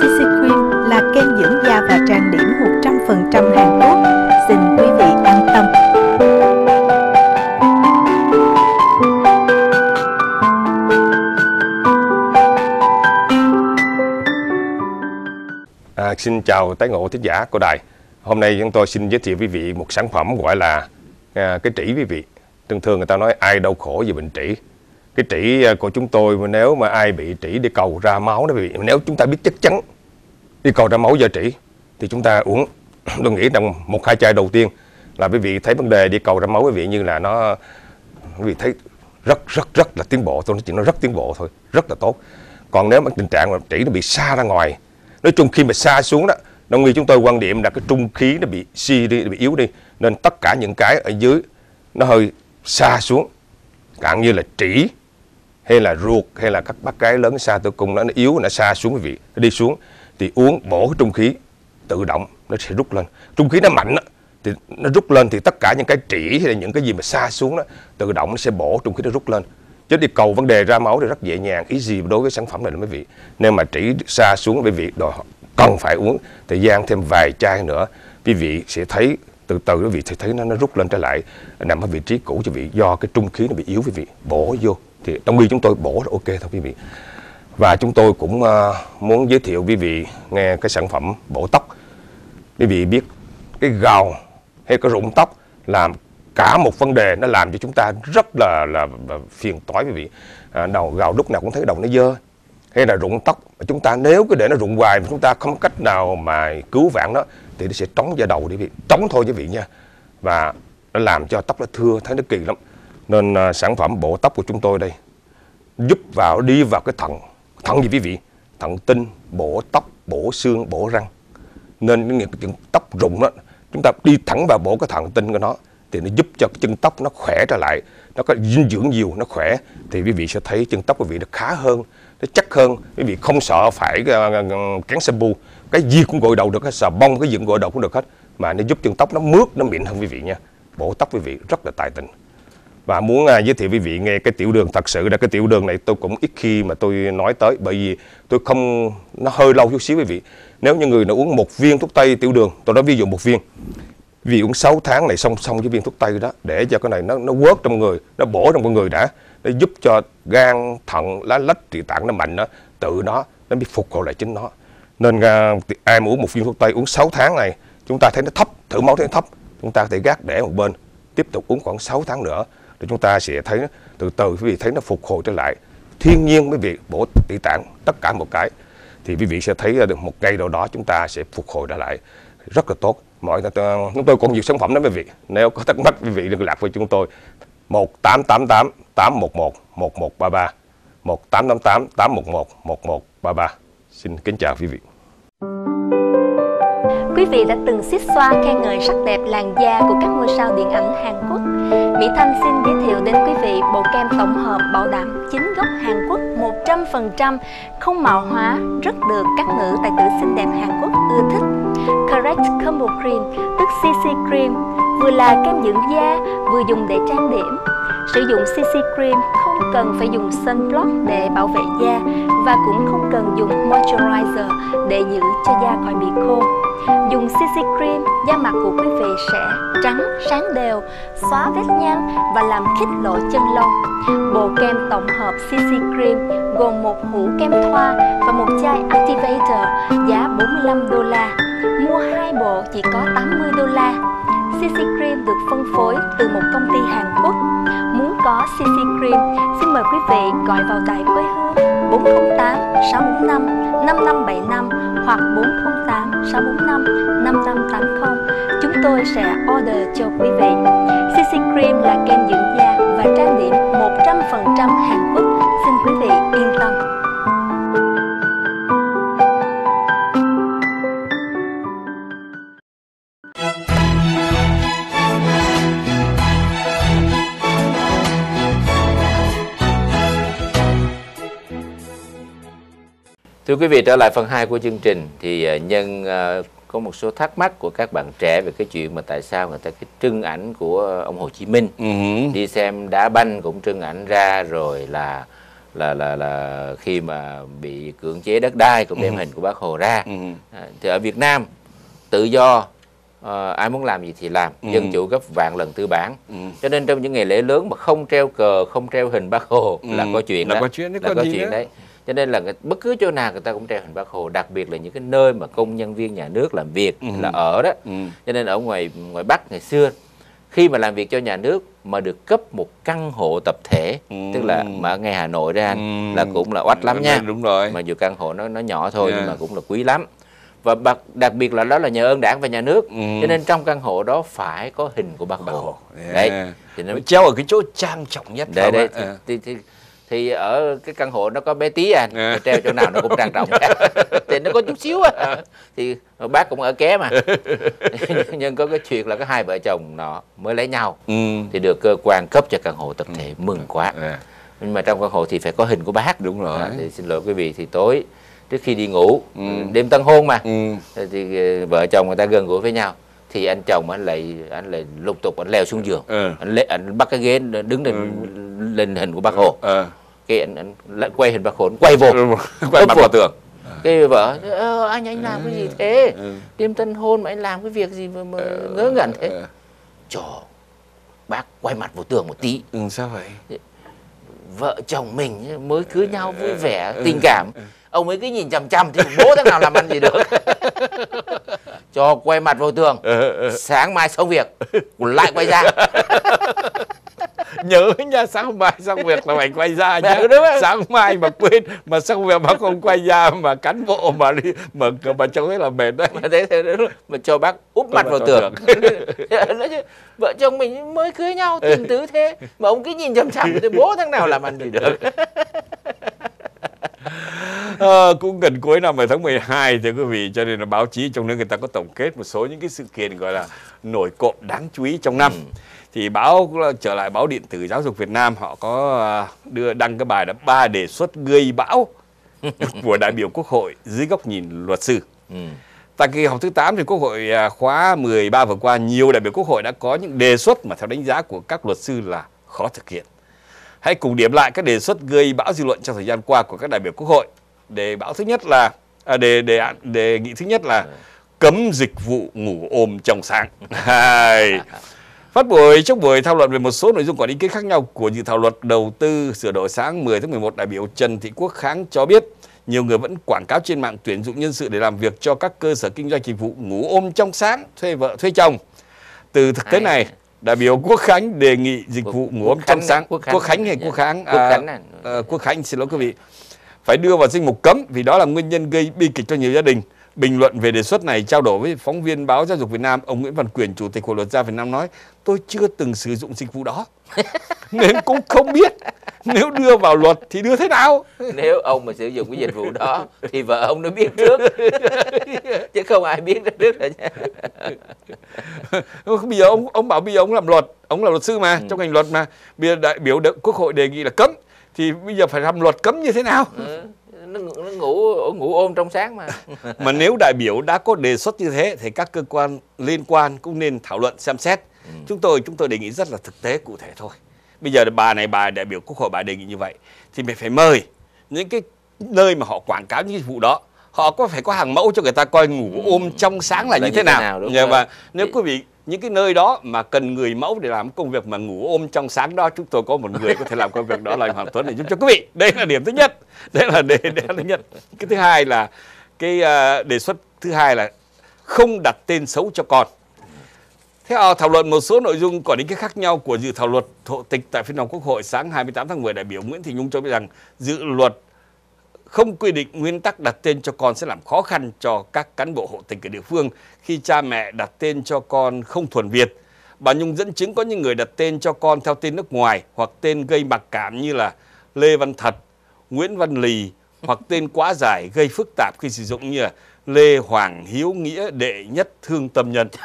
CC Cream là kem dưỡng da và trang điểm 100% Hàn Quốc. À, xin chào tái ngộ thính giả của đài. Hôm nay chúng tôi xin giới thiệu với vị một sản phẩm gọi là à, cái trĩ quý vị. Thường thường người ta nói ai đau khổ vì bệnh trĩ. Cái trĩ à, của chúng tôi mà nếu mà ai bị trĩ đi cầu ra máu đó quý vị, nếu chúng ta biết chắc chắn đi cầu ra máu do trĩ thì chúng ta uống *clears throat* tôi nghĩ trong một hai chai đầu tiên là quý vị thấy vấn đề đi cầu ra máu quý vị như là nó quý vị thấy rất rất rất là tiến bộ tôi nói chuyện nó rất tiến bộ thôi rất là tốt còn nếu mà tình trạng mà trĩ nó bị xa ra ngoài nói chung khi mà xa xuống đó đồng nghĩa chúng tôi quan điểm là cái trung khí nó bị suy đi bị yếu đi nên tất cả những cái ở dưới nó hơi xa xuống. Cạn như là trĩ hay là ruột hay là các bác cái lớn xa tử cung nó, nó yếu nó xa xuống quý vị nó đi xuống thì uống bổ cái trung khí tự động nó sẽ rút lên. Trung khí nó mạnh đó, thì nó rút lên thì tất cả những cái trĩ hay là những cái gì mà xa xuống đó tự động nó sẽ bổ trung khí nó rút lên chứ đi cầu vấn đề ra máu thì rất dễ dàng ý gì đối với sản phẩm này là mấy vị? Nên mà trĩ xa xuống với vị đòi cần phải uống thời gian thêm vài chai nữa, quý vị sẽ thấy, từ từ quý vị sẽ thấy nó nó rút lên trở lại, nằm ở vị trí cũ cho vị, do cái trung khí nó bị yếu quý vị. Bổ vô thì đông y chúng tôi bổ là ok thôi quý vị. Và chúng tôi cũng ờ, muốn giới thiệu quý vị nghe cái sản phẩm bổ tóc. Quý vị biết cái gào hay cái rụng tóc làm cả một vấn đề nó làm cho chúng ta rất là là, là phiền toái quý vị. À, đầu gào lúc nào cũng thấy đầu nó dơ. Hay là rụng tóc chúng ta nếu cứ để nó rụng hoài mà chúng ta không cách nào mà cứu vãn nó thì nó sẽ trống da đầu đi vị. Trống thôi quý vị nha. Và nó làm cho tóc nó thưa thấy nó kỳ lắm. Nên à, sản phẩm bộ tóc của chúng tôi đây giúp vào đi vào cái thận. Thận gì quý vị? Thận tinh bổ tóc bổ xương bổ răng. Nên những cái tóc rụng đó chúng ta đi thẳng vào bổ cái thận tinh của nó thì nó giúp cho chân tóc nó khỏe trở lại nó có dinh dưỡng nhiều nó khỏe thì quý vị sẽ thấy chân tóc quý vị nó khá hơn nó chắc hơn. Quý vị không sợ phải ờ, ờ, ờ, uh, cán shampoo. Cái gì cũng gội đầu được hết xà bông cái gì cũng gội đầu cũng được hết mà nó giúp chân tóc nó mướt nó mịn hơn quý vị nha. Bổ tóc quý vị rất là tài tình. Và muốn à, giới thiệu quý vị nghe cái tiểu đường thật sự là cái tiểu đường này tôi cũng ít khi mà tôi nói tới bởi vì tôi không nó hơi lâu chút xíu quý vị. Nếu như người nào uống một viên thuốc tây tiểu đường tôi nói ví dụ một viên vì uống 6 tháng này song song với viên thuốc tây đó để cho cái này nó nó quớt trong người nó bổ trong con người đã để giúp cho gan thận lá lách trị tạng nó mạnh đó tự nó nó bị phục hồi lại chính nó. Nên uh, ai mà uống một viên thuốc tây uống 6 tháng này chúng ta thấy nó thấp thử máu thấy nó thấp chúng ta có thể gác để một bên tiếp tục uống khoảng 6 tháng nữa để chúng ta sẽ thấy từ từ quý vị thấy nó phục hồi trở lại. Thiên nhiên với việc bổ tỵ tạng tất cả một cái thì quý vị sẽ thấy được một ngày nào đó chúng ta sẽ phục hồi trở lại. Rất là tốt mọi ờ, chúng tôi còn nhiều sản phẩm đó quý vị nếu có thắc mắc quý vị liên lạc với chúng tôi. 1888 811 1133 1888 811 1133 xin kính chào quý vị. Quý vị đã từng xích xoa khen ngợi sắc đẹp làn da của các ngôi sao điện ảnh Hàn Quốc. Mỹ Thanh xin giới thiệu đến quý vị bộ kem tổng hợp bảo đảm chính gốc Hàn Quốc 100%, không mạo hóa, rất được các nữ tài tử xinh đẹp Hàn Quốc ưa thích. Correct Combo Cream, tức CC Cream, vừa là kem dưỡng da, vừa dùng để trang điểm. Sử dụng CC Cream không cần phải dùng sunblock để bảo vệ da và cũng không cần dùng moisturizer để giữ cho da khỏi bị khô. Dùng CC Cream, da mặt của quý vị sẽ trắng, sáng đều, xóa vết nhăn và làm khít lộ chân lông. Bộ kem tổng hợp CC Cream gồm một hũ kem thoa và một chai Activator giá 45 đô la. Mua hai bộ chỉ có 80 đô la. CC Cream được phân phối từ một công ty Hàn Quốc. Muốn có CC Cream, xin mời quý vị gọi vào đài quê hương 408 645 5575 hoặc 408 645 5580. Chúng tôi sẽ order cho quý vị. CC Cream là kem dưỡng da và trang điểm 100% Hàn Quốc. Xin quý vị yên tâm. Thưa quý vị, trở lại phần 2 của chương trình thì à, nhân à, có một số thắc mắc của các bạn trẻ về cái chuyện mà tại sao người ta cái trưng ảnh của ông Hồ Chí Minh Ừ. đi xem đá banh cũng trưng ảnh ra rồi là là là là khi mà bị cưỡng chế đất đai cũng đem hình của bác Hồ ra Ừ. À, thì ở Việt Nam tự do ờ, ai muốn làm gì thì làm Ừ. dân chủ gấp vạn lần tư bản Ừ. cho nên trong những ngày lễ lớn mà không treo cờ không treo hình bác hồ Ừ. là có chuyện Là đó có chuyện đấy, là có có chuyện nữa. đấy cho nên là bất cứ chỗ nào người ta cũng treo hình bác hồ đặc biệt là những cái nơi mà công nhân viên nhà nước làm việc Ừ. là ở đó Ừ. cho nên ở ngoài ngoài Bắc ngày xưa khi mà làm việc cho nhà nước mà được cấp một căn hộ tập thể Ừ. tức là mà ở ngay Hà Nội ra anh, Ừ. là cũng là oách lắm nha Đúng rồi. mà dù căn hộ nó nó nhỏ thôi nhưng Yeah. mà cũng là quý lắm và đặc, đặc biệt là đó là nhờ ơn đảng và nhà nước Ừ. cho nên trong căn hộ đó phải có hình của bác Bác hồ Hồ. đấy Yeah. thì nó Treo ở cái chỗ trang trọng nhất. phải đây không thì, thì, thì, thì ở cái căn hộ nó có bé tí à À. treo chỗ nào nó cũng trang trọng. *laughs* Thì nó có chút xíu à. Thì bác cũng ở ké mà. *laughs* Nhưng có cái chuyện là có hai vợ chồng nó mới lấy nhau. Ừ. thì được cơ quan cấp cho căn hộ tập thể mừng quá. À, nhưng mà trong căn hộ thì phải có hình của bác. Đúng rồi. À, thì xin lỗi quý vị thì tối trước khi đi ngủ Ừ. đêm tân hôn mà. Ừ. thì ờ, vợ chồng người ta gần gũi với nhau thì anh chồng anh lại anh lại lục tục anh leo xuống giường. Ừ. anh, lê, anh bắt cái ghế đứng lên lên hình của bác hồ. Ờ. cái anh, anh lại quay hình bác hồ anh quay vô. *laughs* Quay Úp mặt vào tường. cái vợ "Ơ, anh anh làm cái gì thế? Ừ. đêm tân hôn mà anh làm cái việc gì mà, mà ngớ ngẩn thế? Ờ. cho bác quay mặt vào tường một tí. Ừ, sao vậy? vợ chồng mình mới cưới nhau vui vẻ tình cảm. Ông ấy cứ nhìn chằm chằm thì bố thằng nào làm ăn gì được *laughs* cho quay mặt vào tường. Sáng mai xong việc. Lại quay ra. *laughs* Nhớ nha sáng mai xong việc là phải quay ra nhá Dạ, đúng rồi. sáng mai mà quên mà xong việc mà không quay ra mà cán bộ mà đi mà mà trông thấy là mệt đấy. Mà thế thế đấy, mà cho bác úp mặt vào tường. *laughs* vợ chồng mình mới cưới nhau tình tứ thế. Mà ông cứ nhìn chằm chằm thì bố thằng nào làm ăn gì được Ờ, cũng gần cuối năm ở tháng 12 thì quý vị cho nên là báo chí trong nước người ta có tổng kết một số những cái sự kiện gọi là nổi cộm đáng chú ý trong năm thì báo trở lại báo điện tử giáo dục Việt Nam họ có à, đưa đăng cái bài là ba đề xuất gây bão *laughs* của đại biểu Quốc hội dưới góc nhìn luật sư ừ. Tại kỳ họp thứ 8 thì Quốc hội à, khóa 13 vừa qua nhiều đại biểu Quốc hội đã có những đề xuất mà theo đánh giá của các luật sư là khó thực hiện. Hãy cùng điểm lại các đề xuất gây bão dư luận trong thời gian qua của các đại biểu Quốc hội. Đề bão thứ nhất là à, đề đề án đề nghị thứ nhất là cấm dịch vụ ngủ ôm trong sáng. *laughs* Phát buổi trong buổi thảo luận về một số nội dung còn ý kiến khác nhau của dự thảo luật đầu tư sửa đổi sáng 10 tháng 11, đại biểu Trần Thị Quốc Kháng cho biết nhiều người vẫn quảng cáo trên mạng tuyển dụng nhân sự để làm việc cho các cơ sở kinh doanh dịch vụ ngủ ôm trong sáng, thuê vợ, thuê chồng. Từ thực tế này, đại biểu Quốc Khánh đề nghị dịch vụ ngủ ôm trong sáng, Quốc Khánh, Quốc Khánh hay dạ. Quốc Kháng, Quốc Khánh à. ờ, Quốc Khánh xin lỗi quý vị, phải đưa vào danh mục cấm vì đó là nguyên nhân gây bi kịch cho nhiều gia đình. Bình luận về đề xuất này trao đổi với phóng viên báo Giáo dục Việt Nam, ông Nguyễn Văn Quyền, Chủ tịch Hội luật gia Việt Nam nói, tôi chưa từng sử dụng dịch vụ đó, *laughs* nên cũng không biết nếu đưa vào luật thì đưa thế nào. nếu ông mà sử dụng cái dịch vụ đó thì vợ ông nó biết trước. *laughs* Chứ không ai biết trước rồi nha bây giờ ông ông bảo bây giờ ông làm luật ông là luật sư mà trong ngành luật mà. Bây giờ đại biểu quốc hội đề nghị là cấm thì bây giờ phải làm luật cấm như thế nào? Ừ. nó, nó ngủ ngủ ôm trong sáng mà. Mà nếu đại biểu đã có đề xuất như thế thì các cơ quan liên quan cũng nên thảo luận xem xét chúng tôi chúng tôi đề nghị rất là thực tế cụ thể thôi. Bây giờ bà này bà đại biểu quốc hội bà đề nghị như vậy thì mình phải mời những cái nơi mà họ quảng cáo những dịch vụ đó. Họ có phải có hàng mẫu cho người ta coi ngủ ôm trong sáng là, Là như thế nào, đúng rồi. và nếu quý vị những cái nơi đó mà cần người mẫu để làm công việc mà ngủ ôm trong sáng đó chúng tôi có một người có thể làm công việc đó là anh Hoàng Tuấn để giúp cho quý vị. Đây là điểm thứ nhất. Đây là đề, đề thứ nhất. Cái thứ hai là cái à, đề xuất thứ hai là không đặt tên xấu cho con theo à, thảo luận một số nội dung còn ý kiến khác nhau của dự thảo luật hộ tịch tại phiên họp Quốc hội sáng 28 tháng 10, đại biểu Nguyễn Thị Nhung cho biết rằng dự luật không quy định nguyên tắc đặt tên cho con sẽ làm khó khăn cho các cán bộ hộ tịch ở địa phương khi cha mẹ đặt tên cho con không thuần Việt. Bà Nhung dẫn chứng có những người đặt tên cho con theo tên nước ngoài hoặc tên gây mặc cảm như là Lê Văn Thật, Nguyễn Văn Lì hoặc tên quá dài gây phức tạp khi sử dụng như là Lê Hoàng Hiếu Nghĩa Đệ Nhất Thương Tâm Nhân. *laughs*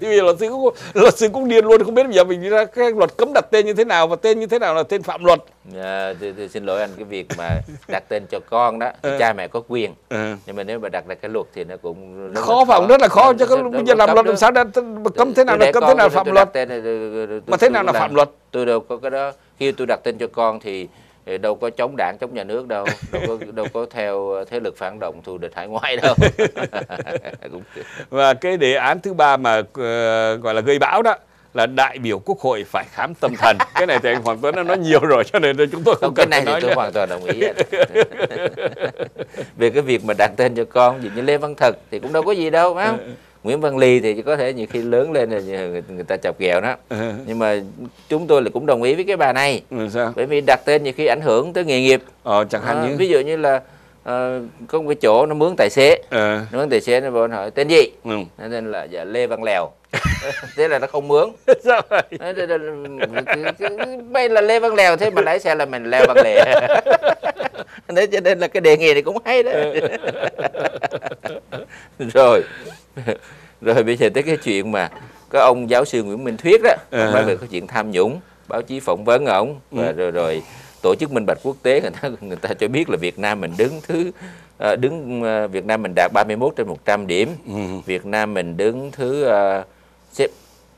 Thì giờ luật sư cũng luật sư cũng điên luôn không biết bây giờ mình ra cái luật cấm đặt tên như thế nào và tên như thế nào là tên phạm luật. à, thì, thì xin lỗi anh cái việc mà đặt tên cho con đó thì Ừ. cha mẹ có quyền Ừ. nhưng mà nếu mà đặt ra cái luật thì nó cũng là khó phạm rất là khó cho cái bây giờ làm luật làm sao đã cấm thế nào là cấm thế nào phạm luật mà thế nào là phạm luật tôi đâu có cái đó khi tôi đặt tên cho con thì thì đâu có chống đảng chống nhà nước đâu. *laughs* Đâu có đâu có theo thế lực phản động thù địch hải ngoại đâu. *laughs* Và cái đề án thứ ba mà ờ, gọi là gây bão đó là đại biểu quốc hội phải khám tâm thần. Cái này thì anh Hoàng Tuấn đã nói nhiều rồi cho nên chúng tôi không không cái cần này phải thì nói tôi nữa. hoàn toàn đồng ý *laughs* về cái việc mà đặt tên cho con dụ như Lê Văn Thật thì cũng đâu có gì đâu phải Ừ, không Nguyễn Văn Ly thì có thể nhiều khi lớn lên là người, người ta chọc ghẹo đó. Ừ. nhưng mà chúng tôi là cũng đồng ý với cái bà này. Ừ, sao? Bởi vì đặt tên nhiều khi ảnh hưởng tới nghề nghiệp. Ờ chẳng hạn À, như? ví dụ như là ờ, có một cái chỗ nó mướn tài xế. Ờ nó mướn tài xế nó bảo hỏi tên gì? Ừ. nó tên là dạ, Lê Văn Lèo. *laughs* Thế là nó không mướn. *laughs* Sao vậy? Nói, "Đây- đây- đây- Mày là Lê Văn Lèo thế mà lái xe là mình Leo Văn Lè. *laughs* Thế cho nên là cái đề nghị này cũng hay đó Rồi *laughs* Rồi bây giờ tới cái chuyện mà Có ông giáo sư Nguyễn Minh Thuyết đó. Ông nói về cái chuyện tham nhũng Báo chí phỏng vấn ổng và rồi, rồi tổ chức minh bạch quốc tế người ta *laughs* người ta cho biết là Việt Nam mình đứng thứ ờ, đứng ờ, Việt Nam mình đạt 31 trên 100 điểm ừ. Việt Nam mình đứng thứ ờ, xếp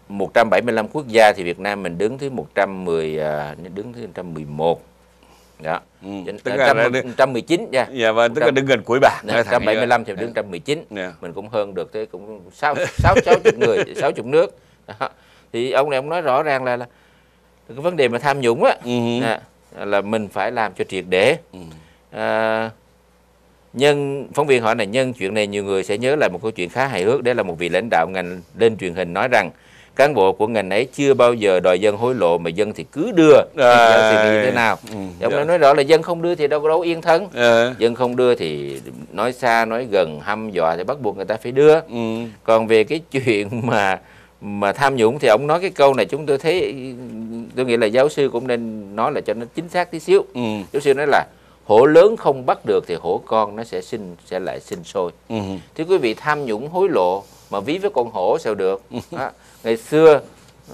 175 quốc gia thì Việt Nam mình đứng thứ 110 à, đứng thứ 111 đó Ừ. Tức là- trăm- là- 119 nha dạ vâng tức là đứng gần cuối bảng Nè, nói thẳng như vậy. 175 thì đứng 119 Dạ. mình cũng hơn được thế cũng sáu sáu sáu chục người sáu chục nước đó. thì ông này ông nói rõ ràng là, là cái vấn đề mà tham nhũng á Ừ. là mình phải làm cho triệt để Ừ. à, nhân phóng viên hỏi là nhân chuyện này nhiều người sẽ nhớ là một câu chuyện khá hài hước đấy là một vị lãnh đạo ngành lên truyền hình nói rằng cán bộ của ngành ấy chưa bao giờ đòi dân hối lộ mà dân thì cứ đưa À, thì như thế nào ừ, ông dạ. nói rõ là dân không đưa thì đâu có đâu yên thân Ờ. dân không đưa thì nói xa nói gần hăm dọa thì bắt buộc người ta phải đưa Ừ. còn về cái chuyện *laughs* mà mà tham nhũng thì ông nói cái câu này chúng tôi thấy tôi nghĩ là giáo sư cũng nên nói là cho nó chính xác tí xíu Ừ. giáo sư nói là hổ lớn không bắt được thì hổ con nó sẽ sinh sẽ lại sinh sôi Ừ. thì quý vị tham nhũng hối lộ mà ví với con hổ sao được *laughs* Đó. Ngày xưa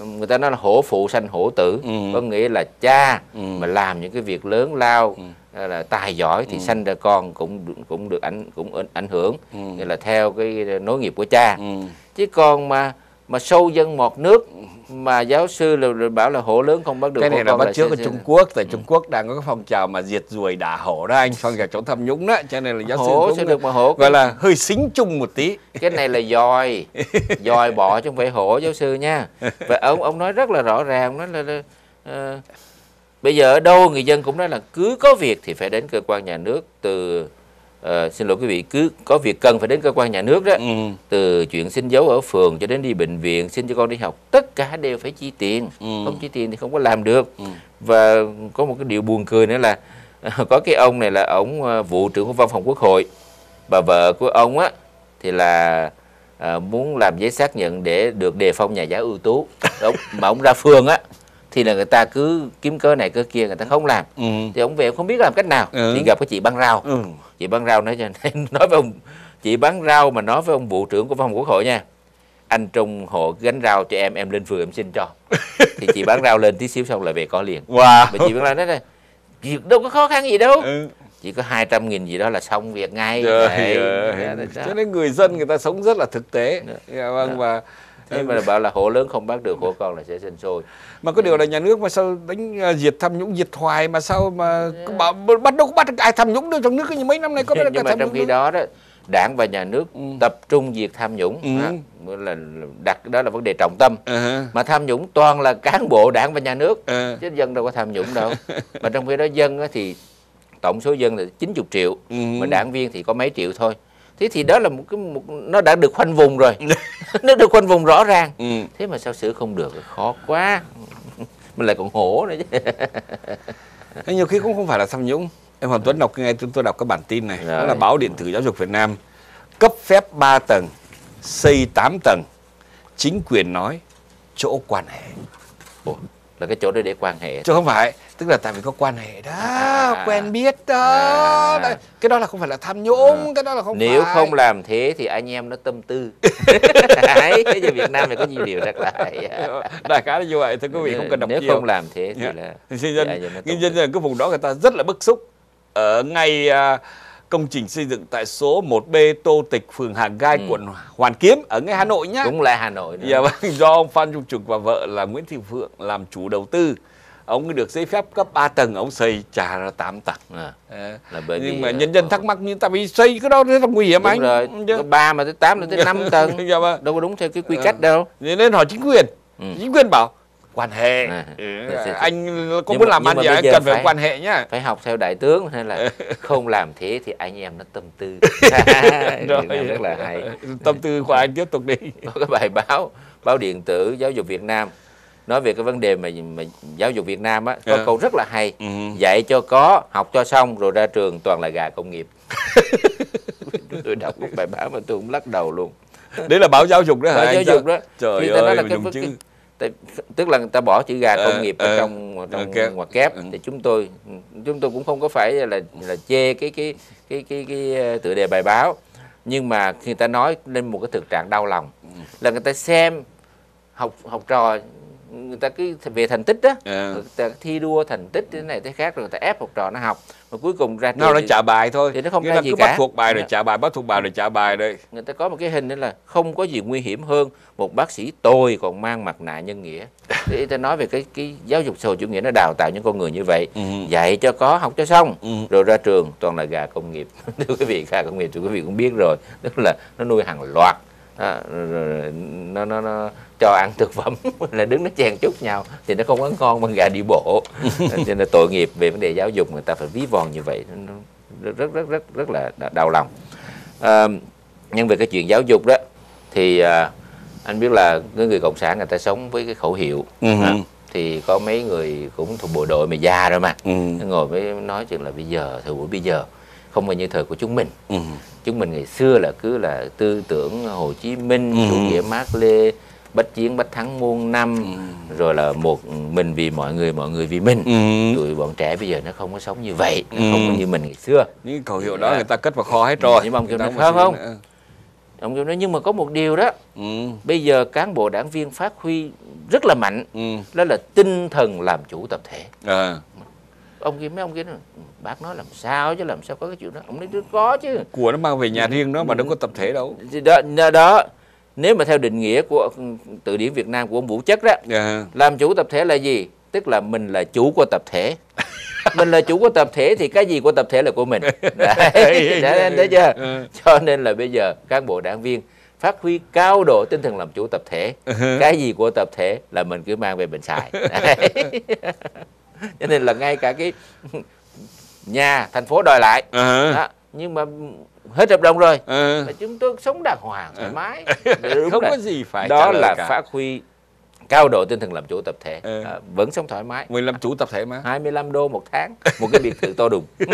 người ta nói là hổ phụ sanh hổ tử Ừ. có nghĩa là cha Ừ. mà làm những cái việc lớn lao hay là tài giỏi thì sanh ra con cũng cũng được ảnh cũng ảnh- ảnh hưởng Ừ. nghĩa là theo cái nối nghiệp của cha Ừ. chứ còn mà mà sâu dân một nước mà giáo sư là, bảo là hổ lớn không bắt được cái này là bắt trước ở Trung Quốc tại Trung Quốc đang có cái phong trào mà diệt ruồi đả hổ đó anh phong trào chống tham nhũng đó cho nên là giáo sư hổ cũng sẽ được mà hổ gọi là hơi xính chung một tí. Cái này là dòi. *laughs* Dòi bọ chứ không phải hổ giáo sư nha. Và ông ông nói rất là rõ ràng nói là, là ờ, bây giờ ở đâu người dân cũng nói là cứ có việc thì phải đến cơ quan nhà nước từ ờ, xin lỗi quý vị cứ có việc cần phải đến cơ quan nhà nước đó ừ. từ chuyện xin dấu ở phường cho đến đi bệnh viện xin cho con đi học tất cả đều phải chi tiền Ừ. không chi tiền thì không có làm được Ừ. và có một cái điều buồn cười nữa là *laughs* có cái ông này là ông ờ, vụ trưởng của văn phòng quốc hội bà vợ của ông á thì là à, muốn làm giấy xác nhận để được đề phong nhà giáo ưu tú *laughs* ông, mà ông ra phường á thì là người ta cứ kiếm cớ này cớ kia người ta không làm. Ừ. thì ông về không biết làm cách nào. Ừ. thì gặp cái chị băng rau Ừ. chị bán rau nói cho *laughs* nói với ông chị bán rau mà nói với ông vụ trưởng của phòng quốc hội nha. Anh trong hộ gánh rau cho em em lên phường em xin cho. Thì chị bán rau lên tí xíu xong là về có liền. Wow. Mà chị bán rau nói đây việc đâu có khó khăn gì đâu. Ừ. chỉ có 200 nghìn gì đó là xong việc ngay. Đấy, cho nên người dân người ta sống rất là thực tế. Dạ, vâng và thế mà bảo là hộ lớn không bắt được hộ con là sẽ sinh sôi mà có điều là nhà nước mà sao đánh à, diệt tham nhũng diệt hoài mà sao mà cứ bảo bắt đâu có bắt được ai tham nhũng đâu trong nước cái mấy năm nay có bắt nhưng mà trong khi đó đó đảng và nhà nước Ừ. tập trung diệt tham nhũng Ừ. đó, là đặt đó là vấn đề trọng tâm hả. mà tham nhũng toàn là cán bộ đảng và nhà nước Ờ. chứ dân đâu có tham nhũng đâu mà trong khi đó dân thì tổng số dân là 90 triệu Ừ. mà đảng viên thì có mấy triệu thôi thế thì đó là một cái một, nó đã được khoanh vùng rồi. *laughs* Nó được khoanh vùng rõ ràng. Ừ. thế mà sao sửa không được? Khó quá. *laughs* Mình lại còn hổ nữa chứ. *laughs* Thế nhiều khi cũng không phải là tham nhũng. Em Hoàng Tuấn đọc nghe tôi tôi đọc cái bản tin này. Đó là báo điện tử giáo dục Việt Nam. Cấp phép 3 tầng xây 8 tầng. Chính quyền nói chỗ quan hệ. Ủa, là cái chỗ đó để quan hệ chứ không phải tức là tại vì có quan hệ đó À. quen biết đó À. Đấy, cái đó là không phải là tham nhũng cái đó là không nếu phải không làm thế thì anh em nó tâm tư *laughs* Đấy, thế giờ Việt Nam này có nhiều điều rất là hay đại khái là như vậy thưa quý vị không cần đọc nếu nhiều không làm thế thì Dạ. là thì dân nhân dân tư. ở cái vùng đó người ta rất là bức xúc ở ngay à, công trình xây dựng tại số 1B Tô Tịch phường Hàng Gai Ừ. quận Hoàn Kiếm ở ngay Hà Nội nhá cũng là Hà Nội Dạ vâng, *laughs* do ông Phan Trung Trực và vợ là Nguyễn Thị Phượng làm chủ đầu tư. Ông được giấy phép cấp 3 tầng, ông xây trả ra 8 tầng. à, Ờ. là bởi vì Nhưng mà nhân dân thắc mắc nhưng tại vì xây cái đó rất là nguy hiểm đúng anh. rồi Chứ- có ba mà tới tám là tới năm *laughs* tầng Dạ vâng. đâu có đúng theo cái quy Ờ. cách đâu nên hỏi chính quyền. Ừ. Chính quyền bảo quan hệ. À. Ừ. Anh có Nhưng muốn mà- làm ăn gì anh cần phải phải- quan hệ nhá. phải học theo đại tướng hay là không làm thế thì anh em nó tâm tư *laughs* Rồi. Rất là hay Tâm tư của anh tiếp tục đi. có cái bài báo báo điện tử giáo dục Việt Nam nói về cái vấn đề mà, mà giáo dục Việt Nam á có Ờ. câu rất là hay Ừ. dạy cho có học cho xong rồi ra trường toàn là gà công nghiệp *laughs* tôi đọc một bài báo mà tôi cũng lắc đầu luôn Đấy là báo giáo dục đó hả báo giáo dục đó Trời Thì ta nói ơi, là cái chữ. cái- tức là người ta bỏ chữ gà Ờ, công nghiệp ở ờ, trong trong ok. ngoặc kép Ừ. thì chúng tôi chúng tôi cũng không có phải là là chê cái cái cái cái cái, ờ, tựa đề bài báo nhưng mà khi người ta nói lên một cái thực trạng đau lòng Ừ. là người ta xem học học trò người ta cứ về thành tích đó người ta thi đua thành tích thế này thế khác rồi người ta ép học trò nó học mà cuối cùng ra nó thì- trả bài thôi. thì nó không Nghĩa ra gì cứ cả. bắt thuộc bài rồi Dạ. trả bài, bắt thuộc bài rồi trả bài đây. người ta có một cái hình đó là không có gì nguy hiểm hơn một bác sĩ tôi còn mang mặt nạ nhân nghĩa *laughs* thì ta nói về cái cái giáo dục xã hội chủ nghĩa nó đào tạo những con người như vậy Ừ. dạy cho có học cho xong Ừ. rồi ra trường toàn là gà công nghiệp *laughs* thưa quý vị gà công nghiệp thì quý vị cũng biết rồi tức là nó nuôi hàng loạt à, rồi, rồi, nó, nó, nó cho ăn thực phẩm. *laughs* Là đứng nó chen chúc nhau. Thì nó không có ngon bằng gà đi bộ. *laughs* Cho nên là tội nghiệp về vấn đề giáo dục người ta phải ví von như vậy. Nó rất rất rất rất là đau lòng. À, nhưng về cái chuyện giáo dục đó thì à, anh biết là cái người cộng sản người ta sống với cái khẩu hiệu. Ừ. à, thì có mấy người cũng thuộc bộ đội mà già rồi mà. Nó ngồi mới nói chuyện là bây giờ thời buổi bây giờ không phải như thời của chúng mình Ừ. chúng mình ngày xưa là cứ là tư tưởng Hồ Chí Minh Ừ. chủ nghĩa Mác Lê bách chiến bách thắng muôn năm rồi là một mình vì mọi người mọi người vì mình Ừ. tụi bọn trẻ bây giờ nó không có sống như vậy nó Ừ. không có như mình ngày xưa Những khẩu hiệu đó Dạ. người ta cất vào kho hết rồi. Nhưng mà ông kêu nói, sự không? nữa. ông kêu nói nhưng mà có một điều đó Ừ. bây giờ cán bộ đảng viên phát huy rất là mạnh Ừ. đó là tinh thần làm chủ tập thể Ờ. ông kia mấy ông kia nói bác nói làm sao chứ làm sao có cái chuyện đó? Ông nói có chứ. Của nó mang về nhà riêng đó mà đâu có tập thể đâu. Đó, đó, nếu mà theo định nghĩa của từ điển Việt Nam của ông Vũ Chất đó Dạ. làm chủ tập thể là gì? Tức là mình là chủ của tập thể. *laughs* Mình là chủ của tập thể thì cái gì của tập thể là của mình. *laughs* Đấy. Để anh thấy chưa? Ừ. cho nên là bây giờ cán bộ đảng viên phát huy cao độ tinh thần làm chủ tập thể. Cái gì của tập thể là mình cứ mang về mình xài. *laughs* Đấy. Cho nên là ngay cả cái nhà thành phố đòi lại Ờ. đó. nhưng mà hết hợp đồng rồi Ờ. mà chúng tôi sống đàng hoàng thoải mái Đúng *laughs* không rồi. có gì phải đó là cả. phát huy cao độ tinh thần làm chủ tập thể. Ừ. à, vẫn sống thoải mái. Mình làm chủ tập thể mà. 25 đô một tháng một cái biệt thự to đùng. *laughs*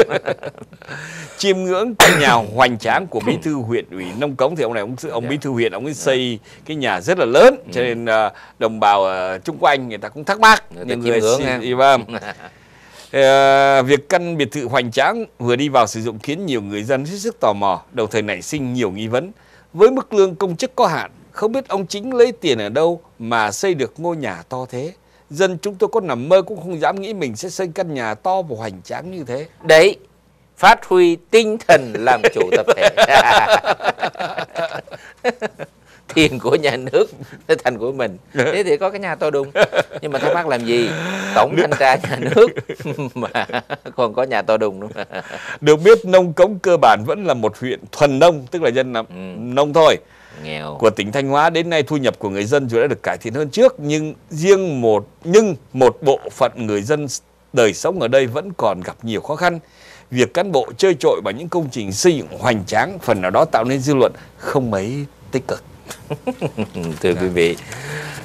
Chiêm ngưỡng căn nhà hoành tráng của bí thư huyện ủy nông cống thì ông này ông ông Dạ. bí thư huyện ông ấy xây cái nhà rất là lớn cho nên à, đồng bào à, chung quanh người ta cũng thắc mắc. Những chiêm người ngưỡng xin- thì vâng. *laughs* Ờ, việc căn biệt thự hoành tráng vừa đi vào sử dụng khiến nhiều người dân hết sức tò mò, đồng thời nảy sinh nhiều nghi vấn. Với mức lương công chức có hạn, không biết ông chính lấy tiền ở đâu mà xây được ngôi nhà to thế. Dân chúng tôi có nằm mơ cũng không dám nghĩ mình sẽ xây căn nhà to và hoành tráng như thế. đấy phát huy tinh thần làm chủ tập thể *laughs* tiền của nhà nước nó thành của mình thế thì có cái nhà to đùng nhưng mà thắc mắc làm gì tổng thanh tra nhà nước *laughs* mà còn có nhà to đùng không Được biết nông cống cơ bản vẫn là một huyện thuần nông, tức là dân làm nông thôi. Nghèo của tỉnh Thanh Hóa đến nay thu nhập của người dân dù đã được cải thiện hơn trước nhưng riêng một nhưng một bộ phận người dân đời sống ở đây vẫn còn gặp nhiều khó khăn. Việc cán bộ chơi trội vào những công trình xây dựng hoành tráng phần nào đó tạo nên dư luận không mấy tích cực. *laughs* thưa quý vị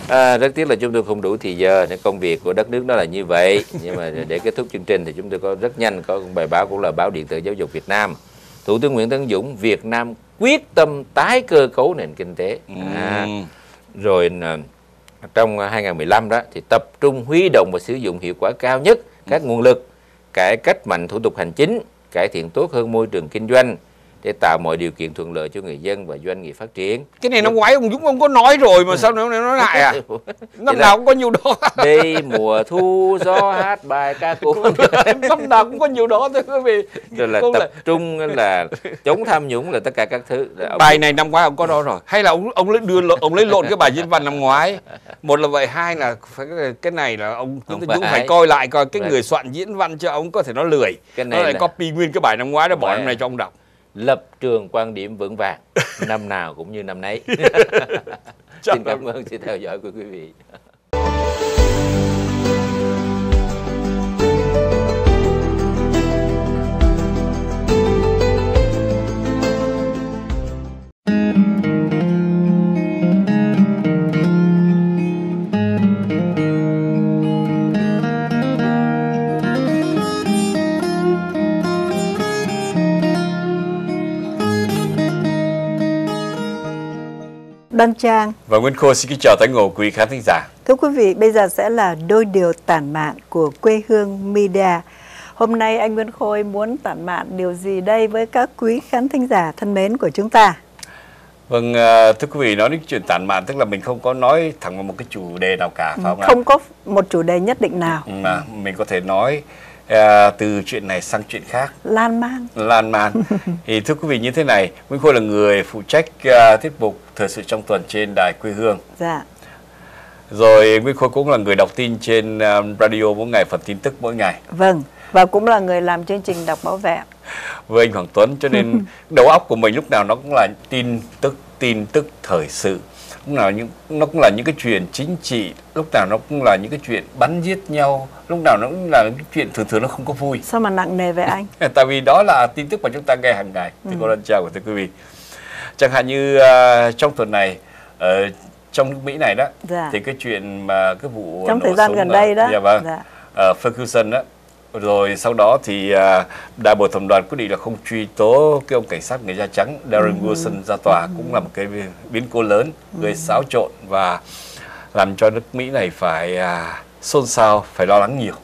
à, rất tiếc là chúng tôi không đủ thì giờ nên công việc của đất nước nó là như vậy nhưng mà để kết thúc chương trình thì chúng tôi có rất nhanh có bài báo cũng là báo điện tử giáo dục Việt Nam Thủ tướng Nguyễn Tấn Dũng Việt Nam quyết tâm tái cơ cấu nền kinh tế à, Ừm. rồi à, trong 2015 đó thì tập trung huy động và sử dụng hiệu quả cao nhất các nguồn lực cải cách mạnh thủ tục hành chính cải thiện tốt hơn môi trường kinh doanh để tạo mọi điều kiện thuận lợi cho người dân và doanh nghiệp phát triển. Cái này năm ngoái ông Dũng ông có nói rồi mà sao nó nói lại à? *laughs* Năm nào là- cũng có nhiều đó. *laughs* đây mùa thu gió hát bài ca *laughs* của năm nào cũng có nhiều đó thưa quý vị. rồi là tập trung là chống tham nhũng là tất cả các thứ. Ông- bài này năm ngoái ông có đó rồi. Hay là ông ông lấy đưa ông lấy lộn cái bài diễn văn năm ngoái. Một là vậy hai là phải cái này là ông Dũng phải phải. coi lại coi cái người soạn diễn văn cho ông có thể nó lười. Cái nó này lại là- copy nguyên cái bài năm ngoái đó bỏ năm này cho ông đọc lập trường quan điểm vững vàng năm nào cũng như năm nấy. *laughs* *laughs* Xin cảm ơn sự theo dõi của quý vị Đoan Trang, và Nguyên Khôi xin kính chào tất cả quý khán thính giả thưa quý vị, bây giờ sẽ là đôi điều tản mạn của quê hương Media. Hôm nay anh Nguyễn Khôi muốn tản mạn điều gì đây với các quý khán thính giả thân mến của chúng ta? vâng à, thưa quý vị nói đến chuyện tản mạn tức là mình không có nói thẳng vào một cái chủ đề nào cả phải không? Không có một chủ đề nhất định nào. mà mình có thể nói à, từ chuyện này sang chuyện khác Lan man. lan man *laughs* thì thưa quý vị như thế này Nguyễn Khôi là người phụ trách à, tiết mục thời sự trong tuần trên đài quê hương Dạ. rồi Nguyễn Khôi cũng là người đọc tin trên à, radio mỗi ngày phần tin tức mỗi ngày Vâng. Và cũng là người làm chương trình đọc báo vẹn. với anh Hoàng Tuấn cho nên *laughs* đầu óc của mình lúc nào nó cũng là tin tức tin tức thời sự lúc nào những nó cũng là những cái chuyện chính trị lúc nào nó cũng là những cái chuyện bắn giết nhau lúc nào nó cũng là những cái chuyện thường thường nó không có vui Sao mà nặng nề vậy anh? *laughs* tại vì đó là tin tức mà chúng ta nghe hàng ngày thì cô đơn chào của thưa quý vị chẳng hạn như à, trong tuần này ở trong nước Mỹ này đó Dạ. thì cái chuyện mà cái vụ Trong thời gian gần ở- đây đó. dạ vâng. Dạ. ở Ferguson đó. Rồi sau đó thì à, đại bồi thẩm đoàn quyết định là không truy tố cái ông cảnh sát người da trắng. Darren Wilson ra tòa cũng là một cái biến cố lớn gây xáo trộn và làm cho nước Mỹ này phải à, xôn xao phải lo lắng nhiều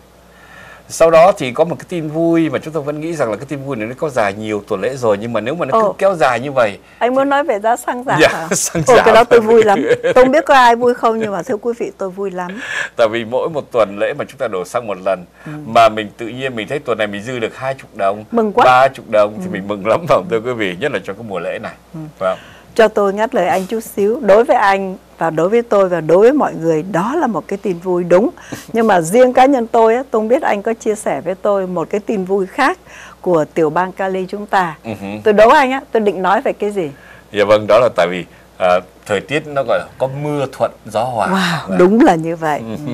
sau đó thì có một cái tin vui mà chúng tôi vẫn nghĩ rằng là cái tin vui này nó có dài nhiều tuần lễ rồi nhưng mà nếu mà nó cứ kéo dài như vậy Anh muốn nói về giá xăng giảm Dạ, hả? *laughs* xăng Ồ, giảm. cái đó tôi *laughs* vui lắm. Tôi không biết có ai vui không nhưng mà thưa quý vị tôi vui lắm. tại vì mỗi một tuần lễ mà chúng ta đổ xăng một lần mà mình tự nhiên mình thấy tuần này mình dư được hai chục đồng Mừng quá. ba chục đồng thì mình mừng lắm không thưa quý vị nhất là trong cái mùa lễ này phải không cho tôi ngắt lời anh chút xíu. Đối với anh và đối với tôi và đối với mọi người đó là một cái tin vui đúng. *laughs* Nhưng mà riêng cá nhân tôi á, tôi không biết anh có chia sẻ với tôi một cái tin vui khác của tiểu bang Cali chúng ta. Hử. tôi đố anh á tôi định nói về cái gì? Dạ vâng, đó là tại vì à, thời tiết nó gọi là có mưa thuận gió hòa. Wow, Vâng. đúng là như vậy. Ừ.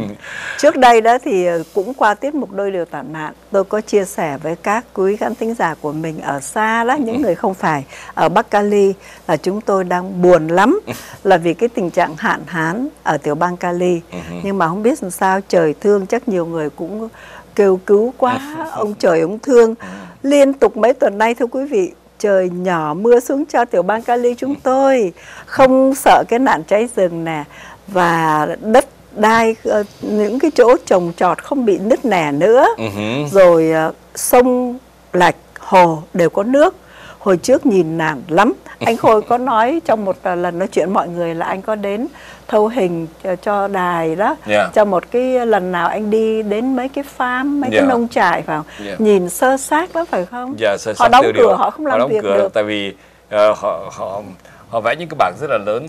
Trước đây đó thì ờ, cũng qua tiết mục đôi điều tản mạn, tôi có chia sẻ với các quý khán thính giả của mình ở xa đó, những người không phải ở Bắc Cali là chúng tôi đang buồn lắm là vì cái tình trạng hạn hán ở tiểu bang Cali. Nhưng mà không biết làm sao trời thương chắc nhiều người cũng kêu cứu quá, *laughs* ông trời ông thương. Liên tục mấy tuần nay thưa quý vị, trời nhỏ mưa xuống cho tiểu bang Cali chúng tôi. Không sợ cái nạn cháy rừng nè và đất đai ờ, những cái chỗ trồng trọt không bị nứt nẻ nữa. Hử. rồi ờ, sông lạch hồ đều có nước hồi trước nhìn nản lắm *laughs* anh khôi có nói trong một ờ, lần nói chuyện mọi người là anh có đến thâu hình cho, cho đài đó Yeah. cho một cái lần nào anh đi đến mấy cái farm mấy Yeah. cái nông trại vào Yeah. nhìn sơ xác đó phải không Dạ, sơ họ sát đóng cửa điều. họ không làm đóng việc cửa được tại vì ờ, họ họ họ vẽ những cái bảng rất là lớn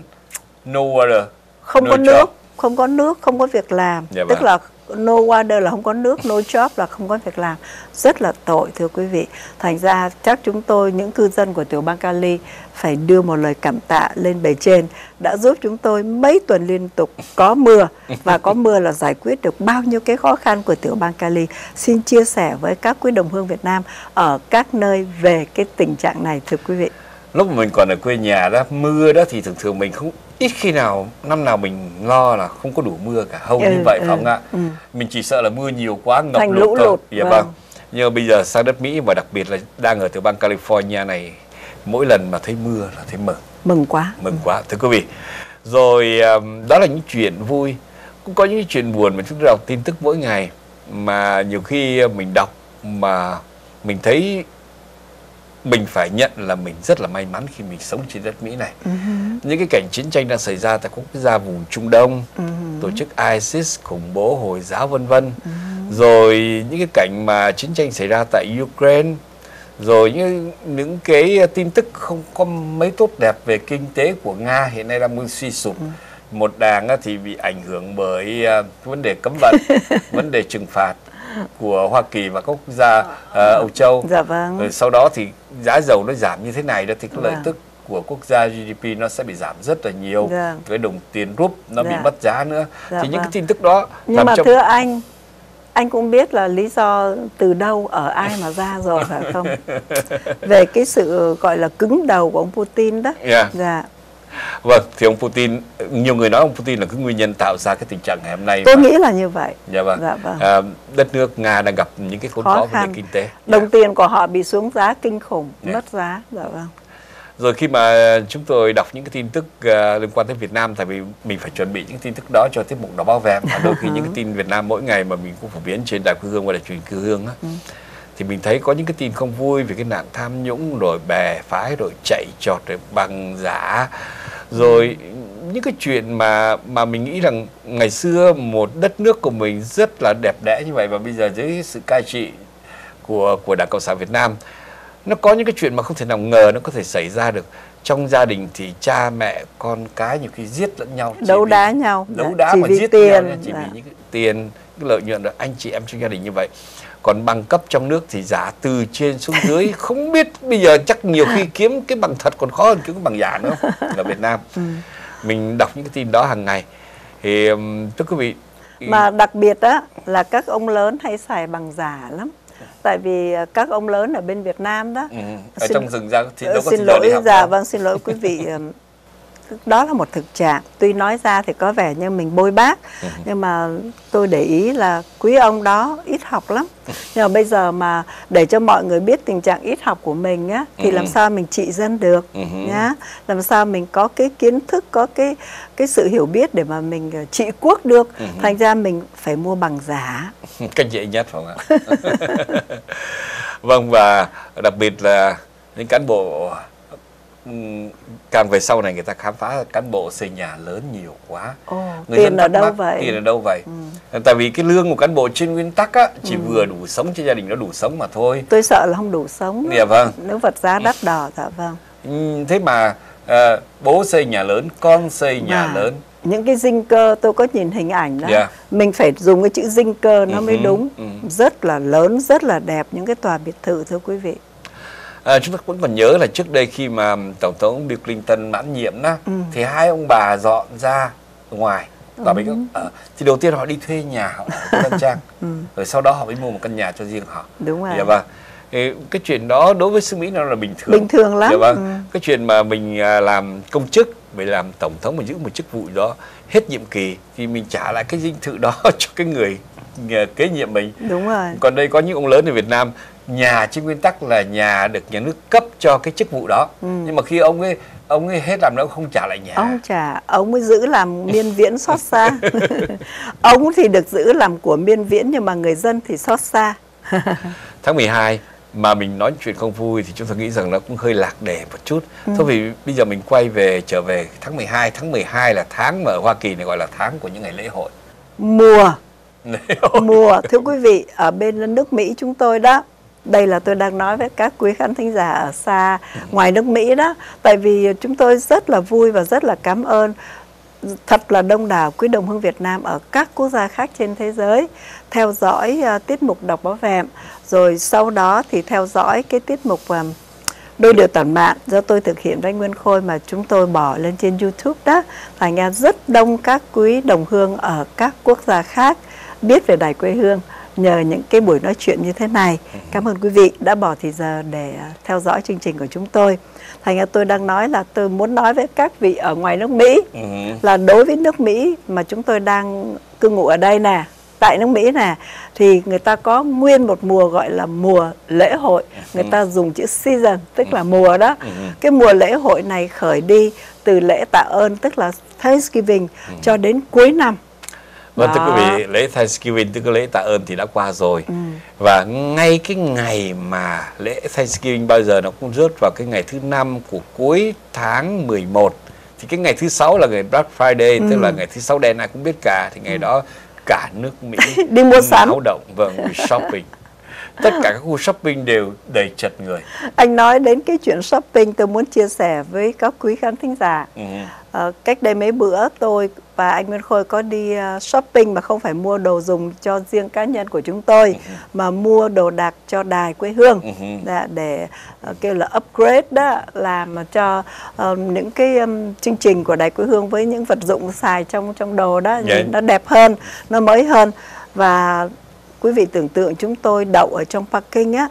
no water không no có job. nước không có nước không có việc làm. Dạ tức vâng. là no water là không có nước no job là không có việc làm. Rất là tội thưa quý vị. Thành ra chắc chúng tôi những cư dân của tiểu bang Cali phải đưa một lời cảm tạ lên bề trên đã giúp chúng tôi mấy tuần liên tục có mưa. Và có mưa là giải quyết được bao nhiêu cái khó khăn của tiểu bang Cali. Xin chia sẻ với các quý đồng hương Việt Nam ở các nơi về cái tình trạng này thưa quý vị. Lúc mà mình còn ở quê nhà đó mưa đó thì thường thường mình không ít khi nào năm nào mình lo là không có đủ mưa cả. Hầu Ừ, như vậy ừ, phải không ạ? ừ. mình chỉ sợ là mưa nhiều quá ngập Thành lụt lũ lụt, dạ vâng. vâng. Nhưng bây giờ sang đất Mỹ và đặc biệt là đang ở tiểu bang California này mỗi lần mà thấy mưa là thấy mừng. Mừng quá. Mừng quá. Thưa quý vị rồi đó là những chuyện vui. Cũng có những chuyện buồn mà chúng tôi đọc tin tức mỗi ngày mà nhiều khi mình đọc mà mình thấy mình phải nhận là mình rất là may mắn khi mình sống trên đất Mỹ này. Những cái cảnh chiến tranh đang xảy ra tại các quốc gia vùng Trung Đông, tổ chức ISIS, khủng bố, Hồi giáo vân vân. Rồi những cái cảnh mà chiến tranh xảy ra tại Ukraine, rồi những những cái tin tức không có mấy tốt đẹp về kinh tế của Nga hiện nay đang muốn suy sụp. Một đảng thì bị ảnh hưởng bởi à, vấn đề cấm vận, *laughs* vấn đề trừng phạt của Hoa Kỳ và các quốc gia à, Âu Châu. Dạ vâng. Rồi sau đó thì giá dầu nó giảm như thế này đó thì cái lợi Vâng. tức của quốc gia GDP nó sẽ bị giảm rất là nhiều. Vâng. Cái đồng tiền rúp nó bị Dạ. mất giá nữa. Dạ thì những cái vâng. tin tức đó Nhưng mà cho thưa anh, anh cũng biết là lý do từ đâu ở ai mà ra rồi phải không? *laughs* Về cái sự gọi là cứng đầu của ông Putin đó. Yeah. Dạ. Vâng, thì ông Putin, nhiều người nói ông Putin là cái nguyên nhân tạo ra cái tình trạng ngày hôm nay. Tôi mà- nghĩ là như vậy. Dạ vâng. Dạ vâng. À, đất nước Nga đang gặp những cái khốn Khó khó về kinh tế. Đồng Dạ. tiền của họ bị xuống giá kinh khủng, Dạ. mất giá. Dạ vâng. Rồi khi mà chúng tôi đọc những cái tin tức à, liên quan tới Việt Nam tại vì mình phải chuẩn bị những tin tức đó cho tiết mục báo vàng và đôi khi những cái tin Việt Nam mỗi ngày mà mình cũng phổ biến trên đài quê hương và đài truyền quê hương á thì mình thấy có những cái tin không vui về cái nạn tham nhũng rồi bè phái rồi chạy trọt rồi bằng giả rồi những cái chuyện mà mà mình nghĩ rằng ngày xưa một đất nước của mình rất là đẹp đẽ như vậy và bây giờ dưới sự cai trị của của Đảng Cộng sản Việt Nam nó có những cái chuyện mà không thể nào ngờ nó có thể xảy ra được trong gia đình thì cha mẹ con cái nhiều khi giết lẫn nhau Đấu vì- đá nhau. đấu Dạ. đá Chỉ mà giết tiền. nhau nha, chỉ Dạ. vì những cái tiền cái lợi nhuận đó anh chị em trong gia đình như vậy còn bằng cấp trong nước thì giả từ trên xuống dưới *laughs* không biết bây giờ chắc nhiều khi kiếm cái bằng thật còn khó hơn kiếm cái bằng giả nữa *laughs* ở Việt Nam Ừ. mình đọc những cái tin đó hàng ngày thì thưa quý vị Mà đặc biệt á là các ông lớn hay xài bằng giả lắm. Tại vì à, các ông lớn ở bên Việt Nam đó ừ, ở Xin- trong rừng ra thì đâu có xin lỗi học dạ vâng xin lỗi quý vị *laughs* đó là một thực trạng. Tuy nói ra thì có vẻ như mình bôi bác Ừ. nhưng mà tôi để ý là quý ông đó ít học lắm. Nhưng mà bây giờ mà để cho mọi người biết tình trạng ít học của mình á thì làm Ừ. sao mình trị dân được Ừ. nhá? Làm sao mình có cái kiến thức có cái cái sự hiểu biết để mà mình ờ, trị quốc được. Thành ra mình phải mua bằng giả *laughs* cách dễ nhất phải không ạ? *laughs* Vâng và đặc biệt là những cán bộ càng về sau này người ta khám phá cán bộ xây nhà lớn nhiều quá. Ồ, Người tiền dân ở đâu mắc, vậy? tiền ở đâu vậy? Tại vì cái lương của cán bộ trên nguyên tắc á chỉ Ừ. vừa đủ sống cho gia đình nó đủ sống mà thôi. Tôi sợ là không đủ sống dạ vâng. Nếu vật giá đắt đỏ dạ vâng. Ừm, thế mà à, bố xây nhà lớn con xây nhà Và lớn. những cái dinh cơ tôi có nhìn hình ảnh đó. Yeah. mình phải dùng cái chữ dinh cơ nó mới Ừ, đúng. ừ. rất là lớn rất là đẹp những cái tòa biệt thự thưa quý vị À, chúng ta vẫn còn nhớ là trước đây khi mà tổng thống Bill Clinton mãn nhiệm đó Ừ. thì hai ông bà dọn ra ngoài. Và mình ờ, thì đầu tiên họ đi thuê nhà họ *laughs* ở Tân Trang. Rồi sau đó họ mới mua một căn nhà cho riêng họ. Ừ. đúng rồi. Dạ vâng. Cái chuyện đó đối với xứ Mỹ nó là bình thường. Bình thường lắm, dạ vâng. Ừ. cái chuyện mà mình à, làm công chức mình làm tổng thống mình giữ một chức vụ đó hết nhiệm kỳ thì mình trả lại cái dinh thự đó *laughs* cho cái người à, kế nhiệm mình. Đúng rồi. Còn đây có những ông lớn ở Việt Nam nhà trên nguyên tắc là nhà được nhà nước cấp cho cái chức vụ đó. Nhưng mà khi ông ấy ông ấy hết làm nữa ông không trả lại nhà. Ông trả ông mới giữ làm miên viễn xót xa. *laughs* Ông thì được giữ làm của miên viễn nhưng mà người dân thì xót xa. *laughs* Tháng 12 mà mình nói chuyện không vui thì chúng tôi nghĩ rằng nó cũng hơi lạc đề một chút. Thôi vì bây giờ mình quay về trở về tháng 12, tháng 12 là tháng mà ở Hoa Kỳ này gọi là tháng của những ngày lễ hội. mùa. *laughs* Lễ hội. mùa thưa quý vị ở bên nước Mỹ chúng tôi đó đây là tôi đang nói với các quý khán thính giả ở xa ngoài nước Mỹ đó. Tại vì chúng tôi rất là vui và rất là cảm ơn. Thật là đông đảo quý đồng hương Việt Nam ở các quốc gia khác trên thế giới theo dõi uh, tiết mục đọc báo vẹm. Rồi sau đó thì theo dõi cái tiết mục uh, đôi điều tản mạn do tôi thực hiện với Nguyên Khôi mà chúng tôi bỏ lên trên YouTube đó. Thành ra rất đông các quý đồng hương ở các quốc gia khác biết về đài quê hương nhờ những cái buổi nói chuyện như thế này. Cảm ơn quý vị đã bỏ thời giờ để à, theo dõi chương trình của chúng tôi. Thành ra tôi đang nói là tôi muốn nói với các vị ở ngoài nước Mỹ Ừ. là đối với nước Mỹ mà chúng tôi đang cư ngụ ở đây nè tại nước Mỹ nè thì người ta có nguyên một mùa gọi là mùa lễ hội. Người ta dùng chữ season tức là mùa đó. Cái mùa lễ hội này khởi đi từ lễ tạ ơn tức là Thanksgiving cho đến cuối năm Vâng thưa quý vị, lễ Thanksgiving tức lễ tạ ơn thì đã qua rồi. Và ngay cái ngày mà lễ Thanksgiving bao giờ nó cũng rớt vào cái ngày thứ năm của cuối tháng 11 thì cái ngày thứ sáu là ngày Black Friday tức là ngày thứ sáu đen ai cũng biết cả. Thì ngày đó cả nước Mỹ *laughs* Đi mua sắm. náo động vâng shopping. Tất cả các khu shopping đều đầy chật người. Anh nói đến cái chuyện shopping tôi muốn chia sẻ với các quý khán thính giả. Ừ. Ờ, cách đây mấy bữa tôi và anh Nguyên Khôi có đi ờ, shopping mà không phải mua đồ dùng cho riêng cá nhân của chúng tôi mà mua đồ đạc cho đài quê hương Ừ. Đã- để ờ, kêu là upgrade đó làm cho ờ, những cái chương trình của đài quê hương với những vật dụng xài trong trong đồ đó Dạ. nhìn nó đẹp hơn nó mới hơn và quý vị tưởng tượng chúng tôi đậu ở trong parking á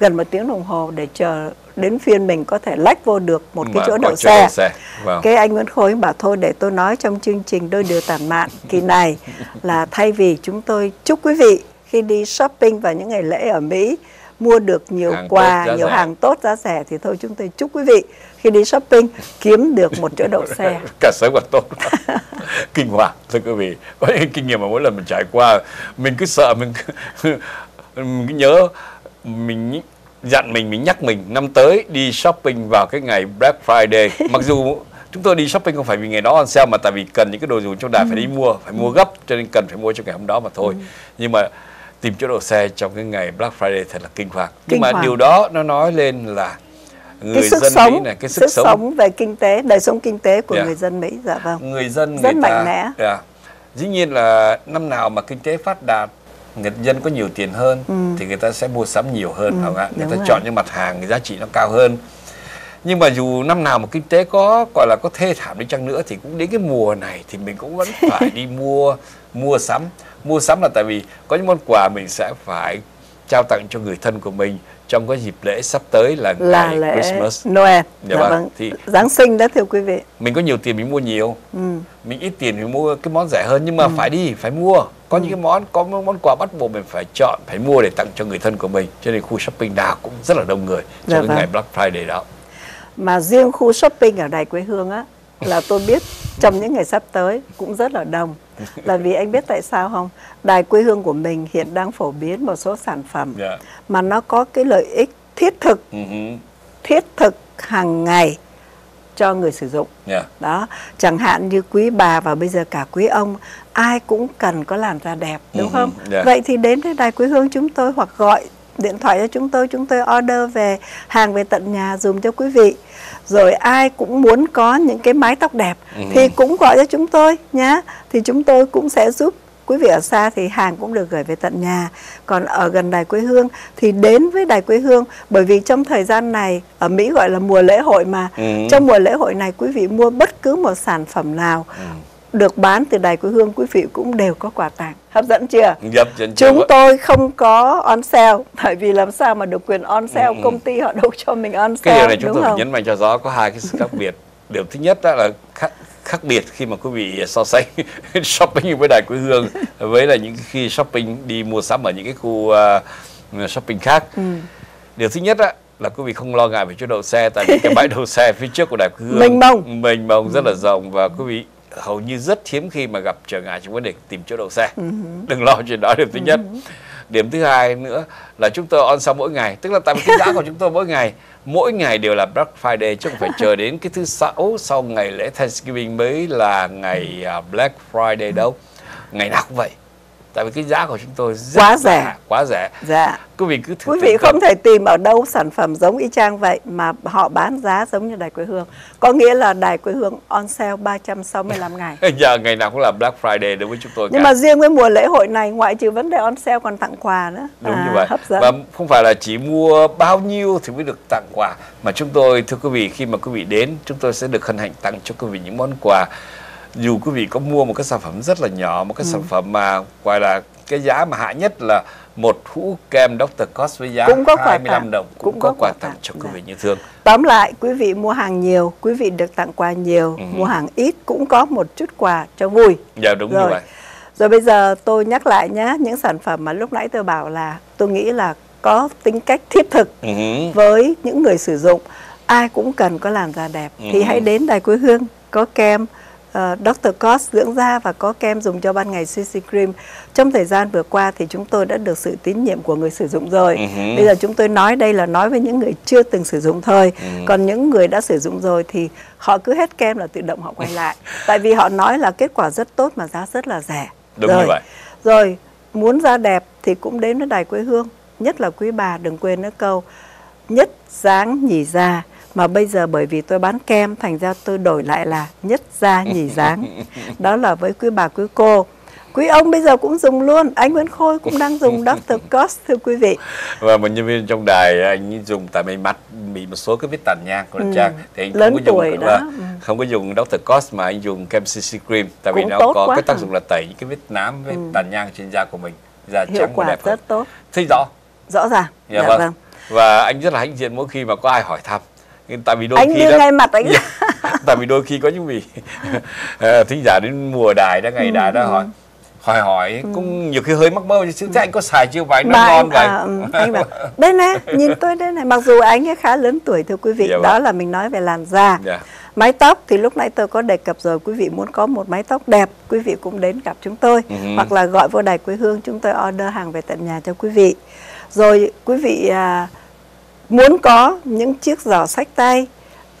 gần một tiếng đồng hồ để chờ đến phiên mình có thể lách vô được một cái Mà chỗ có đậu chỗ xe xe, vâng. cái anh Nguyễn Khôi bảo thôi để tôi nói trong chương trình đôi điều tản mạn kỳ này là thay vì chúng tôi chúc quý vị khi đi shopping vào những ngày lễ ở Mỹ mua được nhiều Hàng quà, nhiều rẻ. hàng tốt giá rẻ thì thôi chúng tôi chúc quý vị khi đi shopping kiếm được một chỗ đậu xe. *laughs* cả sớm càng tốt *laughs* kinh hoàng thưa quý vị có những kinh nghiệm mà mỗi lần mình trải qua mình cứ sợ mình cứ, *laughs* mình cứ nhớ mình dặn mình mình nhắc mình năm tới đi shopping vào cái ngày Black Friday *laughs* mặc dù chúng tôi đi shopping không phải vì ngày đó on sale mà tại vì cần những cái đồ dùng trong đài phải đi mua phải mua gấp cho nên cần phải mua cho ngày hôm đó mà thôi nhưng mà tìm chỗ đậu xe trong cái ngày Black Friday thật là kinh hoàng nhưng Kinh mà hoàng. điều đó nó nói lên là người cái sức dân sống, Mỹ này cái sức, sống về kinh tế, đời sống kinh tế của Yeah. người dân Mỹ dạ vâng. người dân Rất người ta mạnh mẽ. Dạ. dĩ nhiên là năm nào mà kinh tế phát đạt người dân có nhiều tiền hơn thì người ta sẽ mua sắm nhiều hơn phải không ạ người Ừ. ta rồi. chọn những mặt hàng giá trị nó cao hơn nhưng mà dù năm nào mà kinh tế có gọi là có thê thảm đi chăng nữa thì cũng đến cái mùa này thì mình cũng vẫn *laughs* phải đi mua mua sắm mua sắm là tại vì có những món quà mình sẽ phải trao tặng cho người thân của mình trong cái dịp lễ sắp tới là, Là ngày lễ Christmas Noel. Dạ Dạ vâng. vâng. Thì- Giáng sinh đó thưa quý vị. mình có nhiều tiền mình mua nhiều Ừ. mình ít tiền mình mua cái món rẻ hơn nhưng mà phải đi phải mua có những cái món có những món quà bắt buộc mình phải chọn phải mua để tặng cho người thân của mình cho nên khu shopping nào cũng rất là đông người Dạ trong cái vâng. ngày Black Friday đó Mà riêng khu shopping ở Đài Quê Hương á là tôi biết trong những ngày sắp tới cũng rất là đông. Là vì anh biết tại sao không? Đài Quê Hương của mình hiện đang phổ biến một số sản phẩm Dạ. mà nó có cái lợi ích thiết thực, hứ. thiết thực hàng ngày cho người sử dụng. Dạ. Đó, chẳng hạn như quý bà và bây giờ cả quý ông ai cũng cần có làn da đẹp đúng Ừ, không? dạ. Vậy thì đến với Đài Quê Hương chúng tôi hoặc gọi điện thoại cho chúng tôi chúng tôi order về hàng về tận nhà dùng cho quý vị rồi ai cũng muốn có những cái mái tóc đẹp Ừ. thì cũng gọi cho chúng tôi nhá thì chúng tôi cũng sẽ giúp quý vị ở xa thì hàng cũng được gửi về tận nhà còn ở gần đài quê hương thì đến với đài quê hương bởi vì trong thời gian này ở Mỹ gọi là mùa lễ hội mà Ừ. trong mùa lễ hội này quý vị mua bất cứ một sản phẩm nào Ừ. được bán từ đài quê hương quý vị cũng đều có quà tặng. Hấp dẫn chưa? Chân chúng tôi không có on sale bởi vì làm sao mà được quyền on sale Ừ, ừ. công ty họ đâu cho mình on cái sale điều này chúng tôi phải nhấn mạnh cho rõ có hai cái sự khác biệt. Điều thứ nhất đó là khác, khác biệt khi mà quý vị so sánh *laughs* shopping với đài quê hương với là những khi shopping đi mua sắm ở những cái khu uh, shopping khác. Ừ. điều thứ nhất á là quý vị không lo ngại về chỗ đậu xe tại vì cái bãi đậu xe phía trước của đài quê hương Mênh mông. mênh mông rất là rộng và quý vị hầu như rất hiếm khi mà gặp trở ngại trong vấn đề tìm chỗ đậu xe. Ừ. *laughs* đừng lo chuyện đó điểm thứ nhất. điểm thứ hai nữa là chúng tôi on sale mỗi ngày. Tức là tại vì cái giá của chúng tôi mỗi ngày mỗi ngày đều là Black Friday chứ không phải chờ đến cái thứ sáu sau ngày lễ Thanksgiving mới là ngày à, Black Friday đâu. Ngày nào cũng vậy tại vì cái giá của chúng tôi rất Quá rẻ. quá rẻ. Dạ. Quý vị cứ thử quý vị không thể tìm ở đâu sản phẩm giống y chang vậy mà họ bán giá giống như đài quê hương. Có nghĩa là đài quê hương on sale 365 ngày. *laughs* Giờ ngày nào cũng là Black Friday đối với chúng tôi nhưng cả. mà riêng với mùa lễ hội này ngoại trừ vấn đề on sale còn tặng quà nữa. Đúng À, như vậy. hấp dẫn. Và không phải là chỉ mua bao nhiêu thì mới được tặng quà mà chúng tôi thưa quý vị khi mà quý vị đến chúng tôi sẽ được hân hạnh tặng cho quý vị những món quà dù quý vị có mua một cái sản phẩm rất là nhỏ một cái Ừ. sản phẩm mà gọi là cái giá mà hạ nhất là một hũ kem Dr. Cost với giá Cũng có quà 25 tặng. đồng cũng, Cũng có có quà quà tặng tặng, cho quý dạ. vị như thương Tóm lại, quý vị mua hàng nhiều, quý vị được tặng quà nhiều, Ừ. mua hàng ít cũng có một chút quà cho vui. dạ đúng như Rồi. vậy Rồi bây giờ tôi nhắc lại nhé, những sản phẩm mà lúc nãy tôi bảo là tôi nghĩ là có tính cách thiết thực Ừ với những người sử dụng. Ai cũng cần có làn da đẹp thì Ừ. hãy đến Đài Quê Hương có kem uh, Dr. Cos dưỡng da và có kem dùng cho ban ngày CC Cream. Trong thời gian vừa qua thì chúng tôi đã được sự tín nhiệm của người sử dụng rồi. Hứ. Bây giờ chúng tôi nói đây là nói với những người chưa từng sử dụng thôi. Ừ. Còn những người đã sử dụng rồi thì họ cứ hết kem là tự động họ quay lại. *laughs* Tại vì họ nói là kết quả rất tốt mà giá rất là rẻ. Đúng rồi. như vậy. Rồi, muốn da đẹp thì cũng đến với đài quê hương. Nhất là quý bà đừng quên nữa câu nhất dáng nhì da. Mà bây giờ bởi vì tôi bán kem thành ra tôi đổi lại là nhất da nhì dáng. *laughs* Đó là với quý bà quý cô. Quý ông bây giờ cũng dùng luôn. Anh Nguyễn Khôi cũng đang dùng *laughs* Dr. Cos thưa quý vị. và một nhân viên trong đài anh ấy dùng tại vì mặt bị một số cái vết tàn nhang của Ừ. trang thì anh Lớn không có dùng tuổi là đó. Ừ. không có dùng Dr. Cos mà anh dùng kem CC cream tại vì Cũng nó tốt có cái tác hả? dụng là tẩy những cái vết nám vết Ừ. tàn nhang trên da của mình da Hiệu trắng quả đẹp hơn rất tốt. thấy rõ Rõ ràng. dạ, vâng. và anh rất là hãnh diện mỗi khi mà có ai hỏi thăm tại vì đôi Anh khi đưa đó ngay mặt anh. *laughs* Tại vì đôi khi có những vị *laughs* ờ, thính giả đến mùa đài đó ngày đài Ừ. đó hỏi hỏi hỏi cũng nhiều khi hơi mắc mơ chứ thế anh có xài chưa vậy nó ngon vậy à, ừ, anh bảo *laughs* đây nè nhìn tôi đây này mặc dù anh ấy khá lớn tuổi thưa quý vị Dạ vâng. đó là mình nói về làn da Dạ. mái tóc thì lúc nãy tôi có đề cập rồi quý vị muốn có một mái tóc đẹp quý vị cũng đến gặp chúng tôi Ừ. hoặc là gọi vô đài quê hương chúng tôi order hàng về tận nhà cho quý vị rồi quý vị à, muốn có những chiếc giỏ sách tay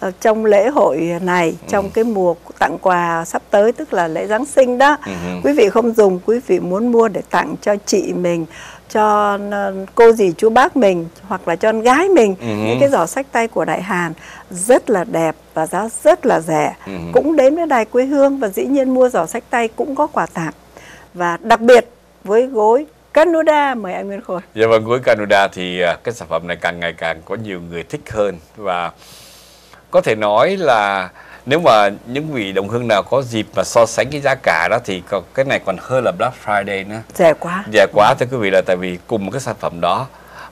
ờ, trong lễ hội này trong cái mùa tặng quà sắp tới tức là lễ Giáng sinh đó Ừ. quý vị không dùng quý vị muốn mua để tặng cho chị mình cho ờ, cô dì chú bác mình hoặc là cho con gái mình Ừ. những cái giỏ sách tay của Đại Hàn rất là đẹp và giá rất là rẻ Ừ. cũng đến với đài quê hương và dĩ nhiên mua giỏ sách tay cũng có quà tặng và đặc biệt với gối Canuda mời anh Nguyên Khôi Dạ vâng, gối Canada thì à, cái sản phẩm này càng ngày càng có nhiều người thích hơn và có thể nói là nếu mà những vị đồng hương nào có dịp mà so sánh cái giá cả đó thì cái này còn hơn là Black Friday nữa. rẻ quá Dạ quá thưa quý vị là tại vì cùng một cái sản phẩm đó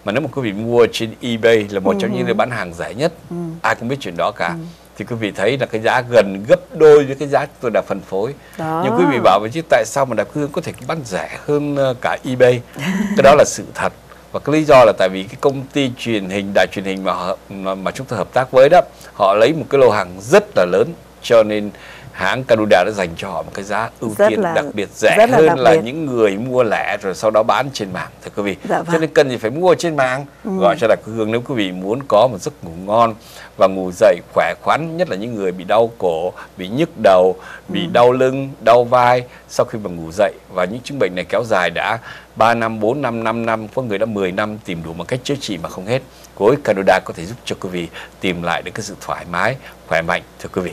mà nếu mà quý vị mua trên eBay là một trong những nơi bán hàng rẻ nhất, Ừ. ai cũng biết chuyện đó cả. Thì quý vị thấy là cái giá gần gấp đôi với cái giá chúng tôi đã phân phối. Đó. Nhưng quý vị bảo vậy chứ tại sao mà Đạp Hương có thể bán rẻ hơn ờ, cả eBay? *laughs* cái đó là sự thật. Và cái lý do là tại vì cái công ty truyền hình, đài truyền hình mà họ, mà, chúng tôi hợp tác với đó, họ lấy một cái lô hàng rất là lớn cho nên hãng Canuda đã dành cho họ một cái giá ưu Rất tiên là- đặc biệt rẻ là hơn đặc là biệt. những người mua lẻ rồi sau đó bán trên mạng thưa quý vị Dạ cho vâng. Ừ. nên cần gì phải mua trên mạng gọi cho Quê Hương nếu quý vị muốn có một giấc ngủ ngon và ngủ dậy khỏe khoắn nhất là những người bị đau cổ bị nhức đầu bị Ừ. đau lưng đau vai sau khi mà ngủ dậy và những chứng bệnh này kéo dài đã 3 năm 4 năm 5 năm có người đã 10 năm tìm đủ một cách chữa trị mà không hết gối Canada có thể giúp cho quý vị tìm lại được cái sự thoải mái khỏe mạnh thưa quý vị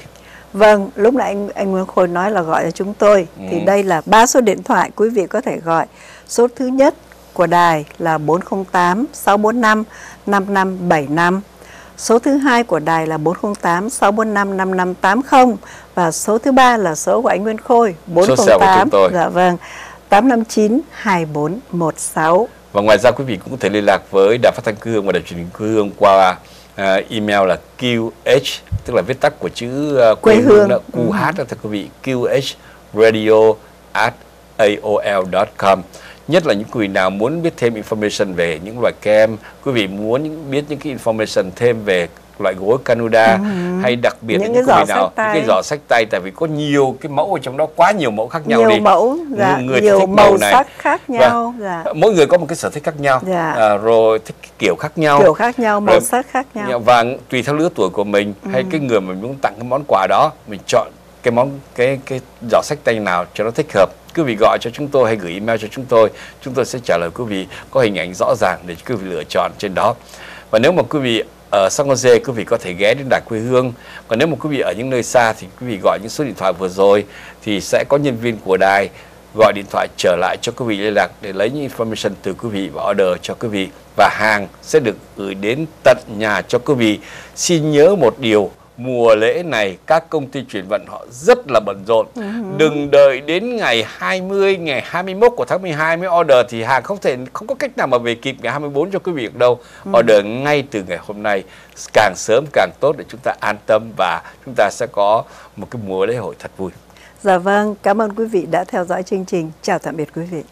Vâng, lúc nãy anh anh Nguyễn Khôi nói là gọi cho chúng tôi thì Ừ. đây là ba số điện thoại quý vị có thể gọi. Số thứ nhất của đài là 408 645 5575. Số thứ hai của đài là 408 645 5580 và số thứ ba là số của anh Nguyễn Khôi Số cell của 408 chúng tôi. dạ vâng 859 2416. Và ngoài ra quý vị cũng có thể liên lạc với Đài Phát thanh Quê Hương và Đài truyền hình Quê Hương qua à, email là QH tức là viết tắt của chữ à, Quê hương. đó, QH đó thưa quý vị QH radio at aol.com nhất là những quý vị nào muốn biết thêm information về những loại kem quý vị muốn những- biết những cái information thêm về loại gối Canuda hay đặc biệt Những là cái giỏ nào những cái giỏ sách tay tại vì có nhiều cái mẫu ở trong đó quá nhiều mẫu khác nhau Nhiều đi mẫu, dạ, người nhiều thích màu này. sắc khác nhau, Và dạ. mỗi người có một cái sở thích khác nhau Dạ. à, rồi thích kiểu khác nhau Kiểu khác nhau, màu Rồi- sắc khác nhau. và tùy theo lứa tuổi của mình hay cái người mà mình muốn tặng cái món quà đó mình chọn cái món cái cái giỏ sách tay nào cho nó thích hợp quý vị gọi cho chúng tôi hay gửi email cho chúng tôi chúng tôi sẽ trả lời quý vị có hình ảnh rõ ràng để quý vị lựa chọn trên đó. Và nếu mà quý vị ở San Jose quý vị có thể ghé đến đài quê hương. Còn nếu mà quý vị ở những nơi xa thì quý vị gọi những số điện thoại vừa rồi thì sẽ có nhân viên của đài gọi điện thoại trở lại cho quý vị liên lạc để lấy những information từ quý vị và order cho quý vị. Và hàng sẽ được gửi đến tận nhà cho quý vị. Xin nhớ một điều, mùa lễ này các công ty chuyển vận họ rất là bận rộn. Đừng đợi đến ngày 20, ngày 21 của tháng 12 mới order thì hàng không thể không có cách nào mà về kịp ngày 24 cho quý vị được đâu. Order ngay từ ngày hôm nay càng sớm càng tốt để chúng ta an tâm và chúng ta sẽ có một cái mùa lễ hội thật vui. Dạ vâng, cảm ơn quý vị đã theo dõi chương trình. Chào tạm biệt quý vị.